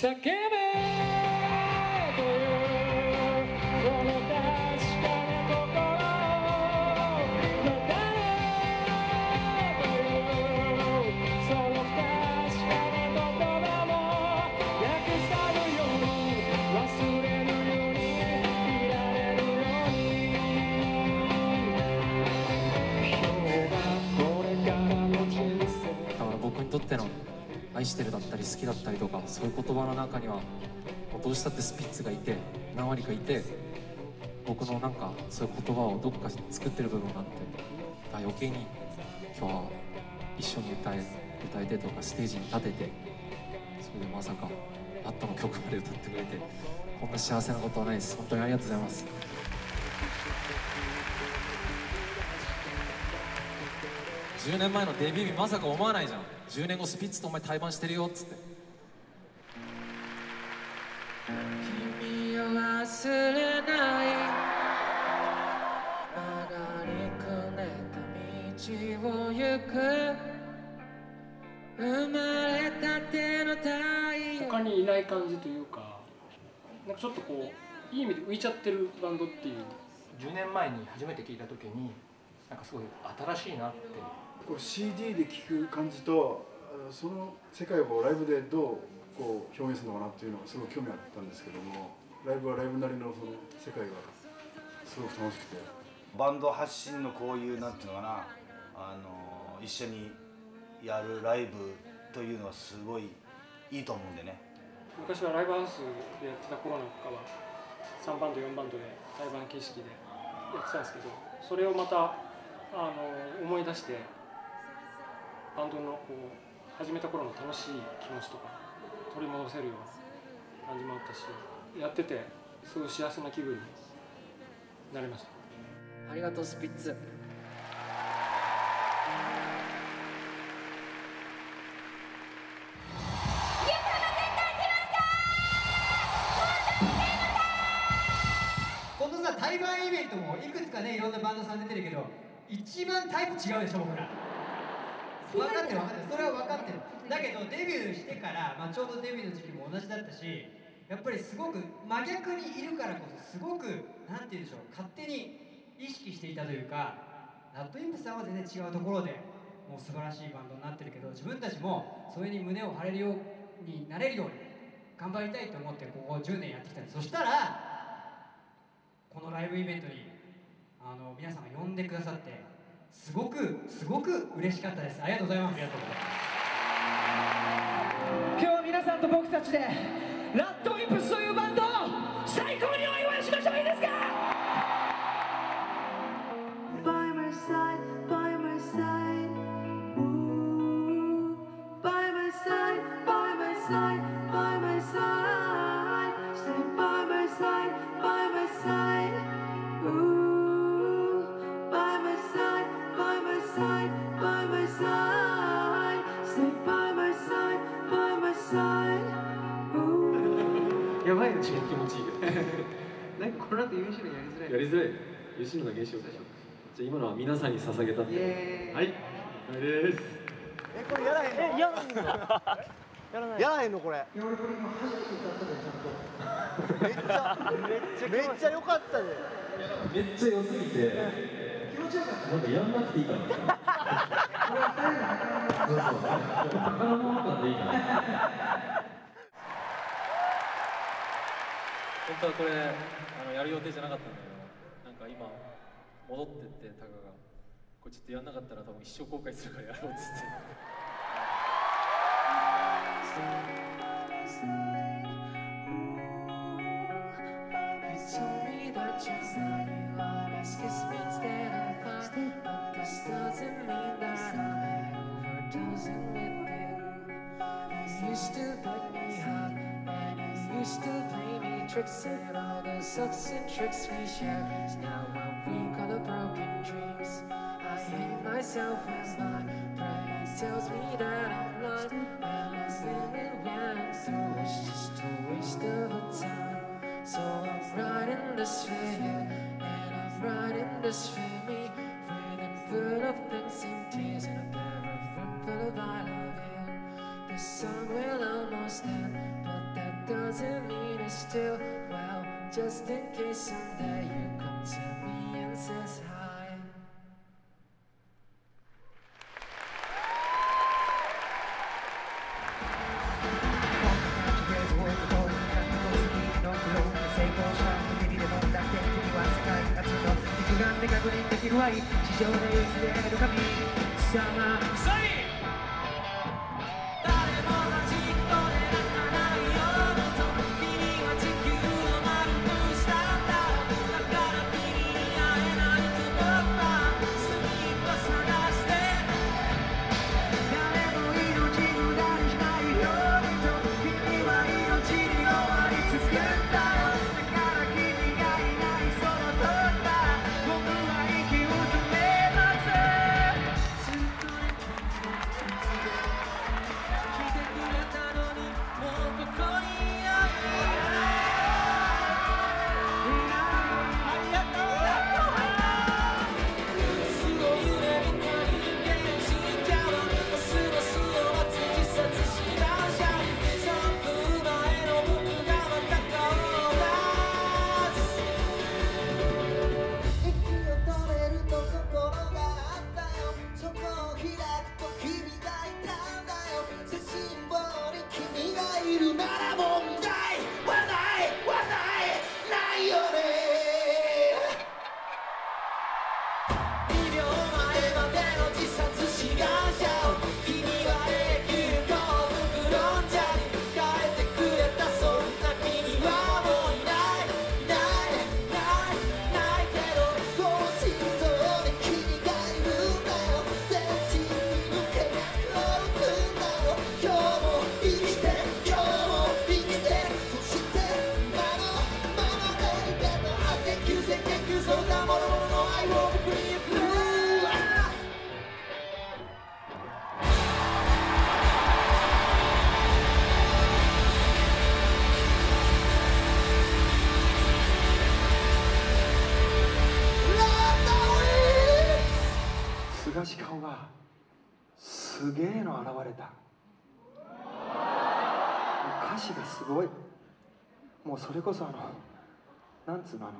叫べとそういう言葉の中にはどうしたってスピッツがいて何割かいて僕のなんかそういう言葉をどっか作ってる部分があってだ余計に今日は一緒に歌え歌えてとかステージに立ててそれでまさかラットの曲まで歌ってくれてこんな幸せなことはないです。本当にありがとうございます。10年前のデビュー日まさか思わないじゃん。10年後スピッツとお前対バンしてるよっつって。君を忘れない曲がりくねった道を行く。生まれたての太陽他にいない感じというかなんかちょっとこういい意味で浮いちゃってるバンドっていう。10年前に初めて聞いた時になんかすごい新しいなって。こう CD で聴く感じとその世界をライブでどうこう表現するのかなっていうのがすごい興味あったんですけどもライブはライブなりのその世界がすごく楽しくて。バンド発信のこういうなんていうのかなあの一緒にやるライブというのはすごいいいと思うんでね。昔はライブハウスでやってた頃なんかは3バンド4バンドで対バン形式でやってたんですけどそれをまたあの思い出してバンドのこう始めた頃の楽しい気持ちとか取り戻せるような感じもあったしやっててすごい幸せな気分になりました。ありがとうスピッツ。このさ対バンイベントもいくつかねいろんなバンドさん出てるけど一番タイプ違うでしょ僕ら分かってる。分かってるそれは分かってる。だけどデビューしてから、まあ、ちょうどデビューの時期も同じだったしやっぱりすごく真逆にいるからこそすごくなんて言うんでしょう勝手に意識していたというかラッドインプさんは全然違うところでもう素晴らしいバンドになってるけど自分たちもそれに胸を張れるようになれるように頑張りたいと思ってここ10年やってきたそしたらこのライブイベントにあの皆さんが呼んでくださってすごくすごく嬉しかったです。ありがとうございます。ありがとうございます今日は皆さんと僕たちでラッドイプスというバンドこの後優秀のやりづらい。やりづらい。吉野の現象でしょじゃあ今のは皆さんに捧げたってはい。これですえこれやらへんの？えやらへんの？やらへんのこれ。めっちゃめっちゃ良かったで。めっちゃ良すぎて。なんかやんなくていいかなそうそう。宝物感でいいかな本当はこれあのやる予定じゃなかったんだけどなんか今戻ってってタカがこれちょっとやんなかったら多分一生後悔するからやろうっつって。tricks and all the sucks and tricks we share is now what we call the broken dreams. I hate myself as my pride tells me that I'm not balanced living when I'm just a waste of a time. So I'm riding this for you, and I'm riding this for me with a full of thanks and tears and a pair of room full of I love you. The song will almost end. Doesn't mean it's still well. Just in case someday you come to me and says hi. 菅ごい。もうそれこそあのなんつうのあの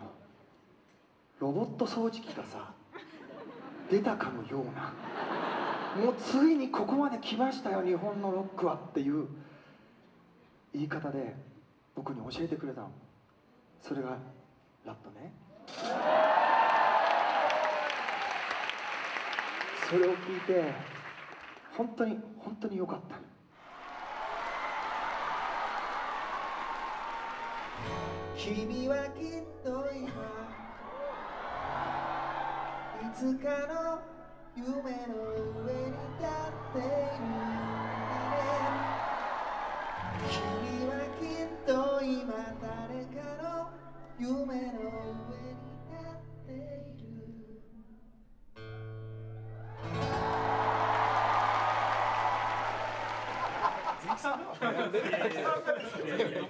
ロボット掃除機がさ出たかのようなもうついにここまで来ましたよ日本のロックはっていう言い方で僕に教えてくれたの。それがラットね。それを聞いて本当に本当に良かった。君はきっと今いつかの夢の上に立っている君はきっと今誰かの夢の上に立っている。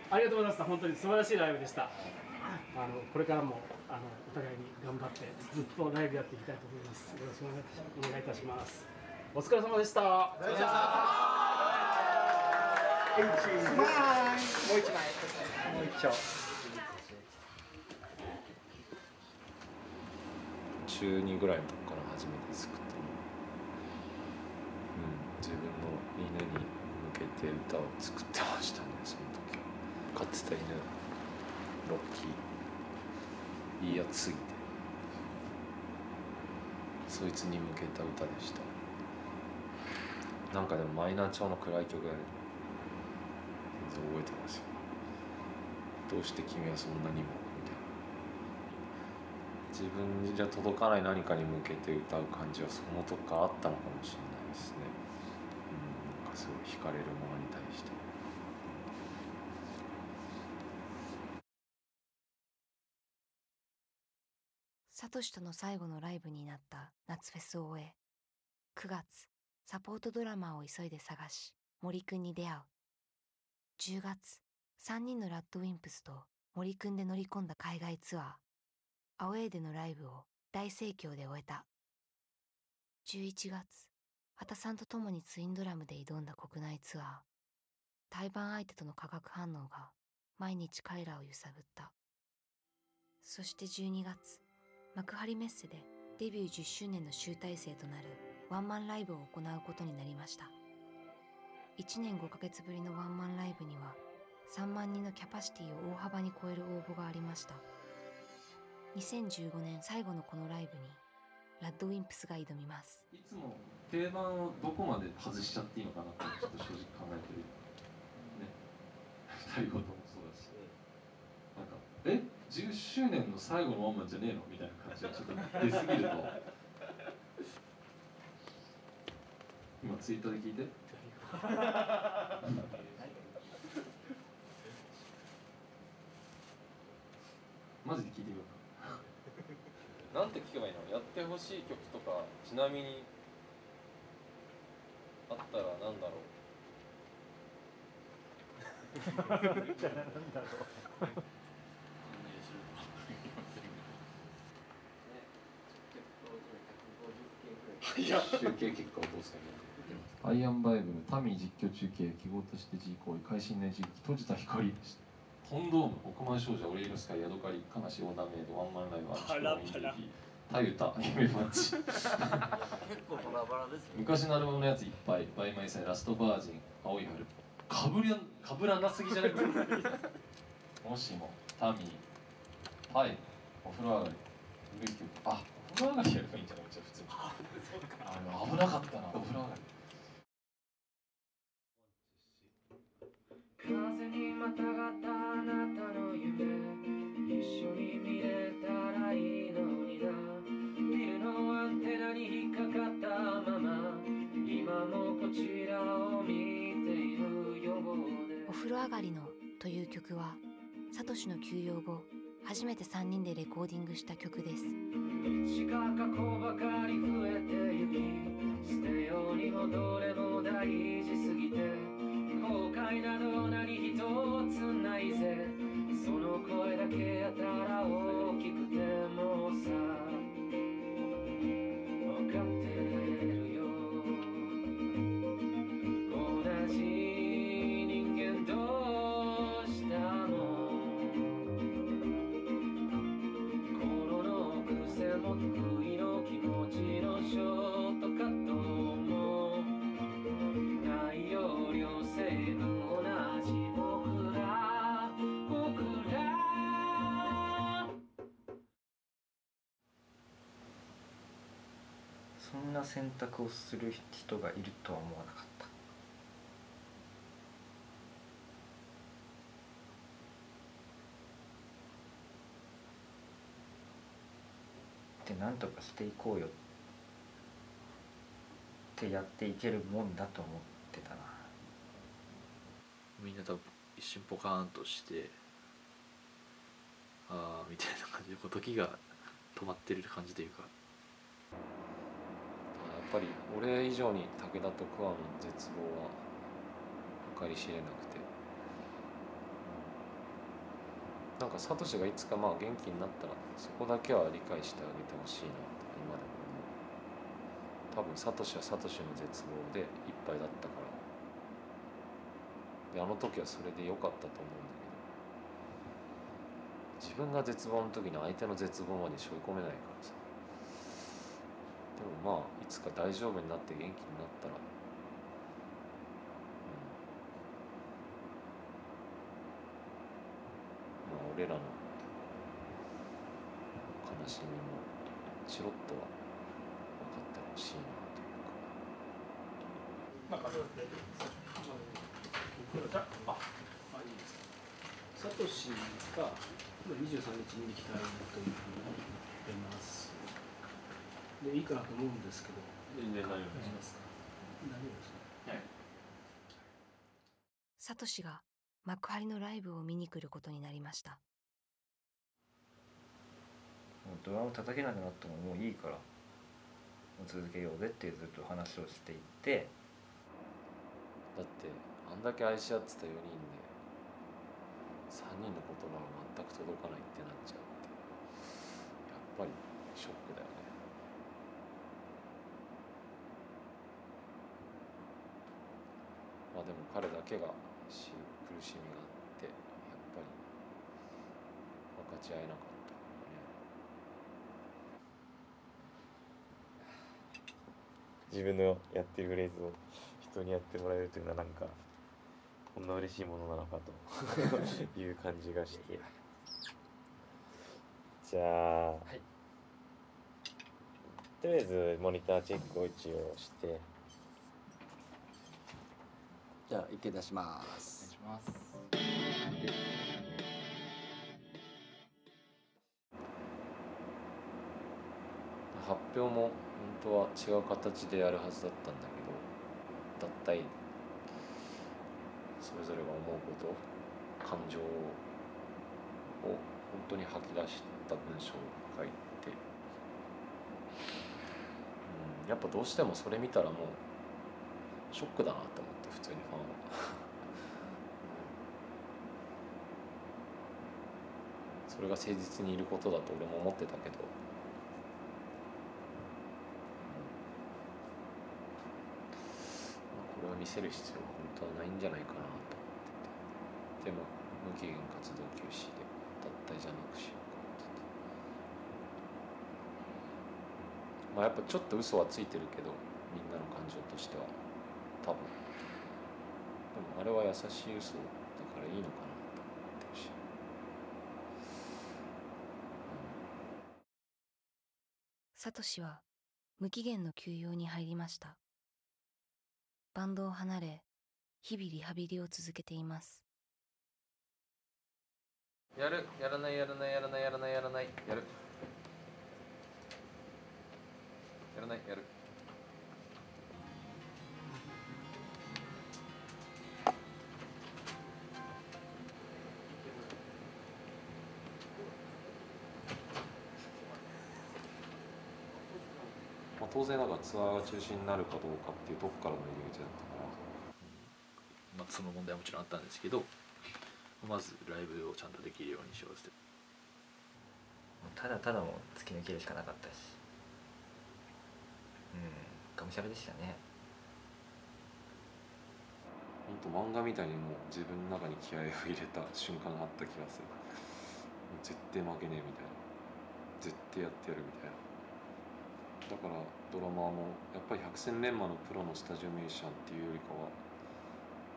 ありがとうございました。本当に素晴らしいライブでした。あのこれからもあのお互いに頑張ってずっとライブやっていきたいと思います。よろしくお願いいたします。お疲れ様でした。スマイルもう一枚。もう一丁中2ぐらいの時から初めて作ったうん。自分の犬にて歌を作ってましたねその時。は飼ってた犬。ロッキー。いいやつすぎて。そいつに向けた歌でした。なんかでもマイナー調の暗い曲がね。全然覚えてますよ。どうして君はそんなにもみたいな。自分じゃ届かない何かに向けて歌う感じはその時からあったのかもしれないですね。うんなんかすごい惹かれるものに対して。サトシとの最後のライブになった夏フェスを終え9月サポートドラマを急いで探し森くんに出会う。10月3人のラッドウィンプスと森くんで乗り込んだ海外ツアーアウェーでのライブを大盛況で終えた。11月畑さんと共にツインドラムで挑んだ国内ツアー。対バン相手との化学反応が毎日彼らを揺さぶった。そして12月幕張メッセでデビュー10周年の集大成となるワンマンライブを行うことになりました。1年5ヶ月ぶりのワンマンライブには3万人のキャパシティを大幅に超える応募がありました。2015年最後のこのライブにラッドウィンプスが挑みます。いつも定番をどこまで外しちゃっていいのかなってちょっと正直考えてる。ね。二人ごともそうだし。なんかえ？10周年の最後のワンマンじゃねえの？みたいな感じがちょっと出すぎると。今ツイッターで聞いて。マジで聞いてみようか。なんて聞けばいいの？やってほしい曲とかちなみになんだろう。じゃあなんだろういや集計結果をどうですかねアイアンバイブル、タミー実況中継、記号として G 行為、会心の一撃、閉じた光、本ドーム、億万少女、オリエルスカイ、ヤドカリ、悲しいオーダーメイド、ワンマンライブ、アンチコンティタユタ、夢マッチ。結構バラバラですね昔のアルバムのやついっぱい、バイマイサイ、ラストバージン、青い春。かぶりゃ、かぶらなすぎじゃない？[LAUGHS] もしも、タミー、はい、お風呂上がり、古い曲、あ、お風呂上がりやればいいんじゃない？じゃあ普通 [LAUGHS] に。あ危なかったな、お風呂上がり。風にまたがった風呂上がりのという曲はサトシの休養後初めて3人でレコーディングした曲です道が過去ばかり増えてゆき捨てようにもどれも大事すぎて後悔など何一つないぜ。その声だけやたら大きくてもさな選択をする人がいるとは思わなかった。でなんとかしていこうよってやっていけるもんだと思ってたな。みんな多分一瞬ポカーンとしてああみたいな感じでこう時が止まってる感じというか。ぱり俺以上に武田と桑の絶望は計り知れなくて。なんかサトシがいつかまあ元気になったらそこだけは理解してあげてほしいなと今でも思う。多分サトシはサトシの絶望でいっぱいだったから。であの時はそれで良かったと思うんだけど。自分が絶望の時に相手の絶望まで背負い込めないからさ。まあいつか大丈夫になって元気になったら、うん。まあ俺らの悲しみもチロッとは分かってほしいなというか。なんかそうやああいいですか。サトシが23日に行きたいというふうに言ってます。でいいかなと思うんですけど。全然大丈夫です。ますか大丈夫ですか？はいサトシが幕張のライブを見に来ることになりました。もうドラム叩けなくなってももういいから。もう続けようぜってずっと話をしていて。だってあんだけ愛し合ってた4人で3人の言葉が全く届かないってなっちゃうって。やっぱりショックだよねまあでも彼だけが知る苦しみがあってやっぱり分かち合えなかった自分のやってるフレーズを人にやってもらえるというのはなんかこんな嬉しいものなのかと [LAUGHS] いう感じがして。じゃあ、とりあえずモニターチェックを一応してじゃあ池出しますお願いします。発表も本当は違う形でやるはずだったんだけど脱退それぞれが思うこと感情を本当に吐き出した文章を書いて、うん、やっぱどうしてもそれ見たらもうショックだなと思って普通にファンは。それが誠実にいることだと俺も思ってたけど。これを見せる必要は本当はないんじゃないかなと思ってて。でも無期限活動休止で脱退じゃなくしようかってて。まあやっぱちょっと嘘はついてるけどみんなの感情としては。多分。でもあれは優しい嘘だからいいのかなと思ってるし。サトシは無期限の休養に入りました。バンドを離れ日々リハビリを続けています。やる。やらないやらないやらないやらないやらない。やる。やらないやる当然なんかツアーが中止になるかどうかっていうとこからの入り口だったから。まあ、その問題はもちろんあったんですけどまずライブをちゃんとできるようにしようってただただもう突き抜けるしかなかったし。うん。がむしゃらでしたね。本当漫画みたいにもう自分の中に気合を入れた瞬間があった気がする。もう絶対負けねえみたいな。絶対やってやるみたいなだからドラマーもやっぱり百戦錬磨のプロのスタジオミュージシャンっていうよりかは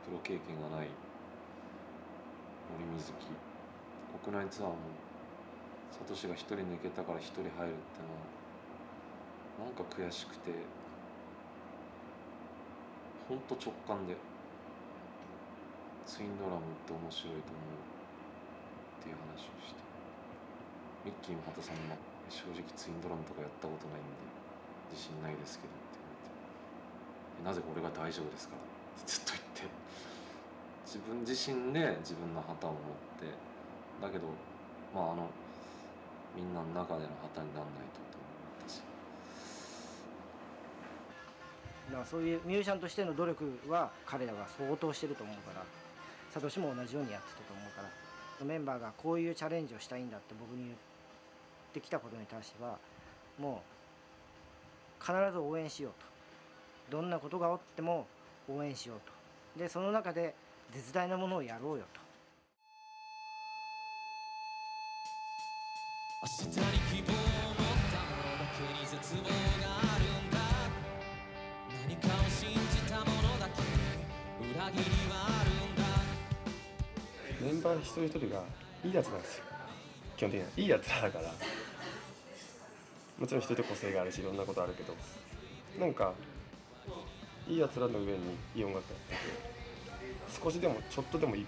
プロ経験がない森水木国内ツアーもサトシが一人抜けたから一人入るってのはなんか悔しくてほんと直感でツインドラムって面白いと思うっていう話をしてミッキーも畑さんも正直ツインドラムとかやったことないんで。自信ないですけどって言われてなぜ俺が大丈夫ですからってずっと言って自分自身で自分の旗を持ってだけどまああのみんなの中での旗にならないとと思ったしだからそういうミュージシャンとしての努力は彼らは相当してると思うからサトシも同じようにやってたと思うからメンバーがこういうチャレンジをしたいんだって僕に言ってきたことに対してはもう必ず応援しようと。どんなことがあっても応援しようと。でその中で絶大なものをやろうよと。明日に希望を持った者だけに絶望があるんだ。何かを信じた者だけに裏切りはあるんだ。メンバー一人一人がいいやつなんですよ。基本的にはいいやつらだからもちろん一人と個性があるしいろんなことあるけどなんかいいやつらの上にいい音楽やってて少しでもちょっとでも1%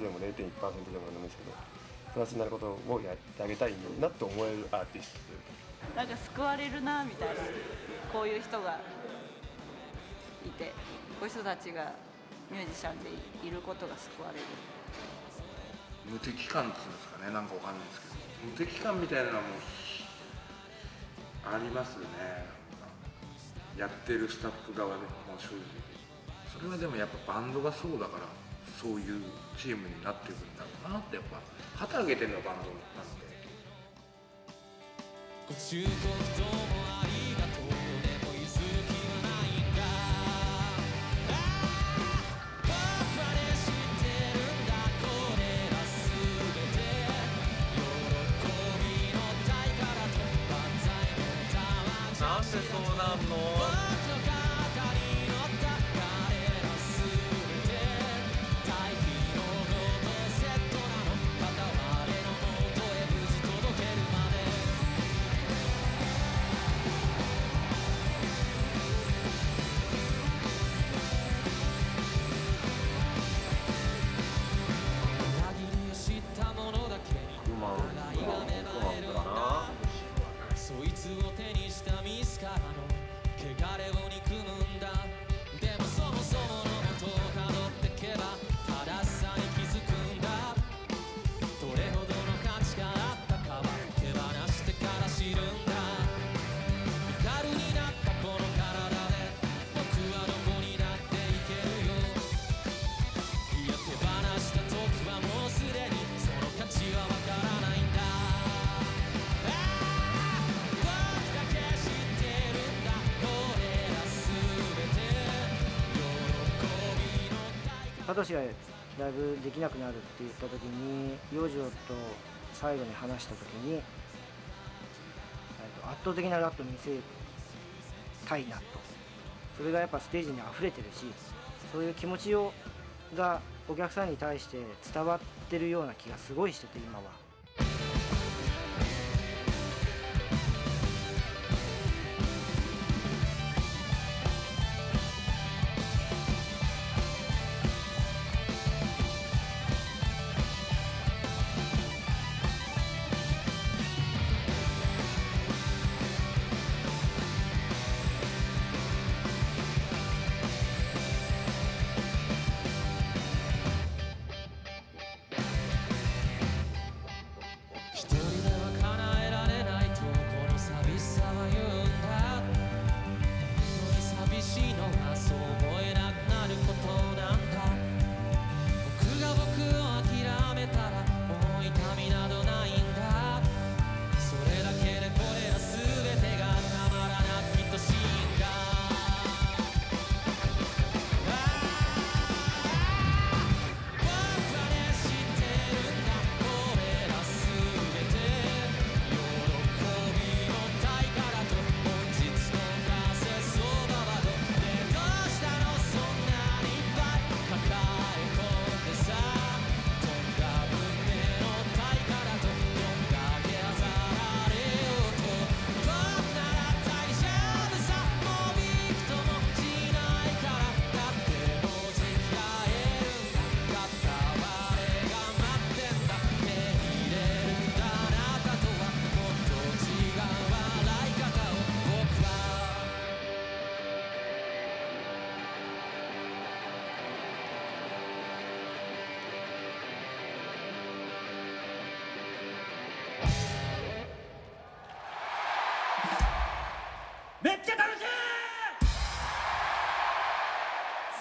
でも0.1%でもなんでもいいですけどプラスになることをやってあげたいなって思えるアーティストという。かなんか救われるなみたいなこういう人がいてこういう人たちがミュージシャンでいることが救われる。無敵感っていうんですかねなんかわかんないですけど。無敵感みたいなのはもうありますね。やってるスタッフ側でも正直。それはでもやっぱバンドがそうだからそういうチームになっていくんだろうなってやっぱ旗揚げてるのバンドなんで。サトシがライブできなくなるって言った時に養生と最後に話した時に圧倒的なラット見せたいなとそれがやっぱステージに溢れてるしそういう気持ちをがお客さんに対して伝わってるような気がすごいしてて今は。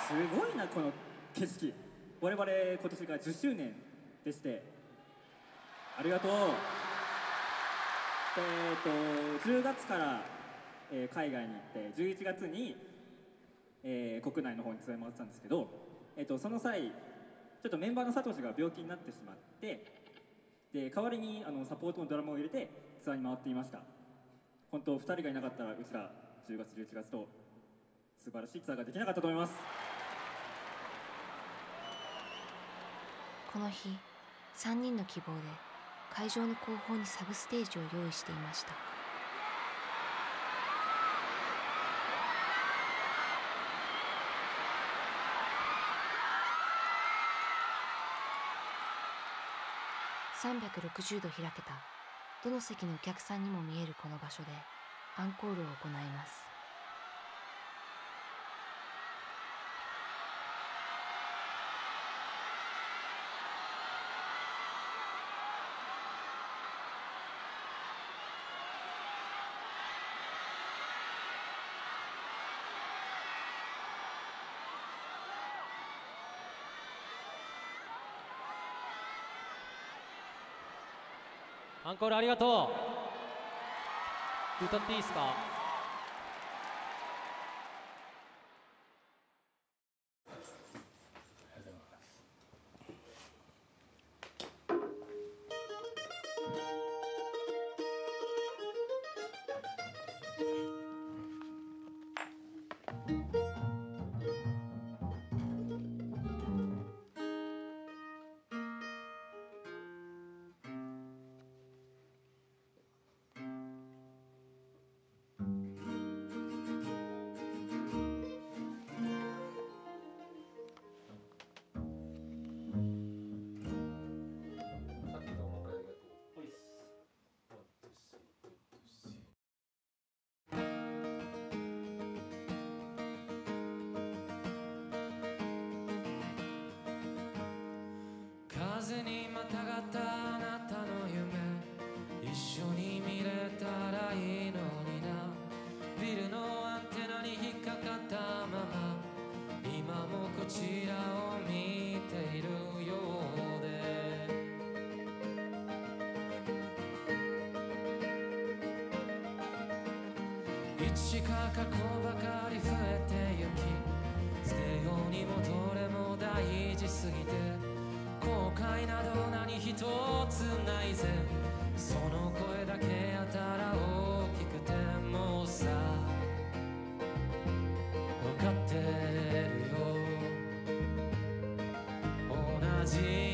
すごいなこの景色。我々今年が10周年でして。ありがとう。えっ、と10月から、えー海外に行って11月に、えー国内の方に連れ回ってたんですけど、えー、とその際ちょっとメンバーのサトシが病気になってしまって。で代わりにあのサポートのドラムを入れてツアーに回っていました。本当2人がいなかったらうちら10月11月と素晴らしいツアーができなかったと思います。この日3人の希望で会場の後方にサブステージを用意していました。360度開けた。どの席のお客さんにも見えるこの場所でアンコールを行います。アンコールありがとう。歌っていいですか？同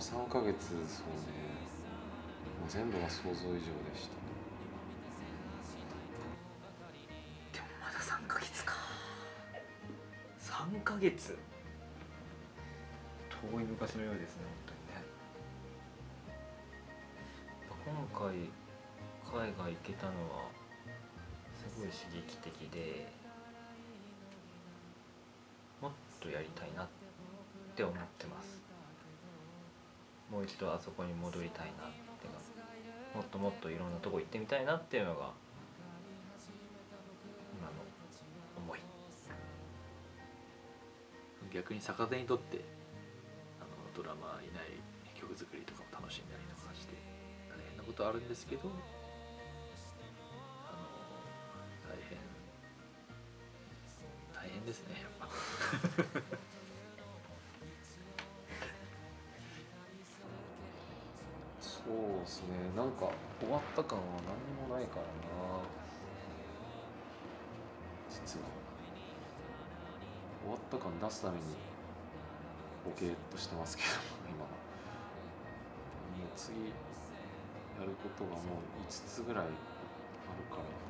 の3ヶ月そうね。もう全部が想像以上でした。でもまだ3ヶ月か。3ヶ月？遠い昔のようですね今回海外行けたのはすごい刺激的でもっとやりたいなって思ってますもう一度あそこに戻りたいなっていうかもっともっといろんなとこ行ってみたいなっていうのが今の思い。逆に逆手にとってあのドラマいない曲作りとかも楽しんだりとかして大変なことあるんですけどあの大変大変ですねやっぱそうですね。なんか終わった感は何もないからな。実は。終わった感出すためにボケっとしてますけど今もう次やることがもう5つぐらいあるから。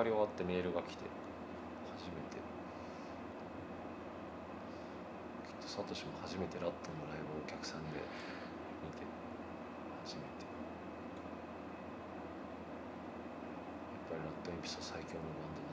幕張終わってメールが来て初めて。きっとサトシも初めてラットのライブをお客さんで見て初めて。やっぱりラットエピソード最強のバンドだ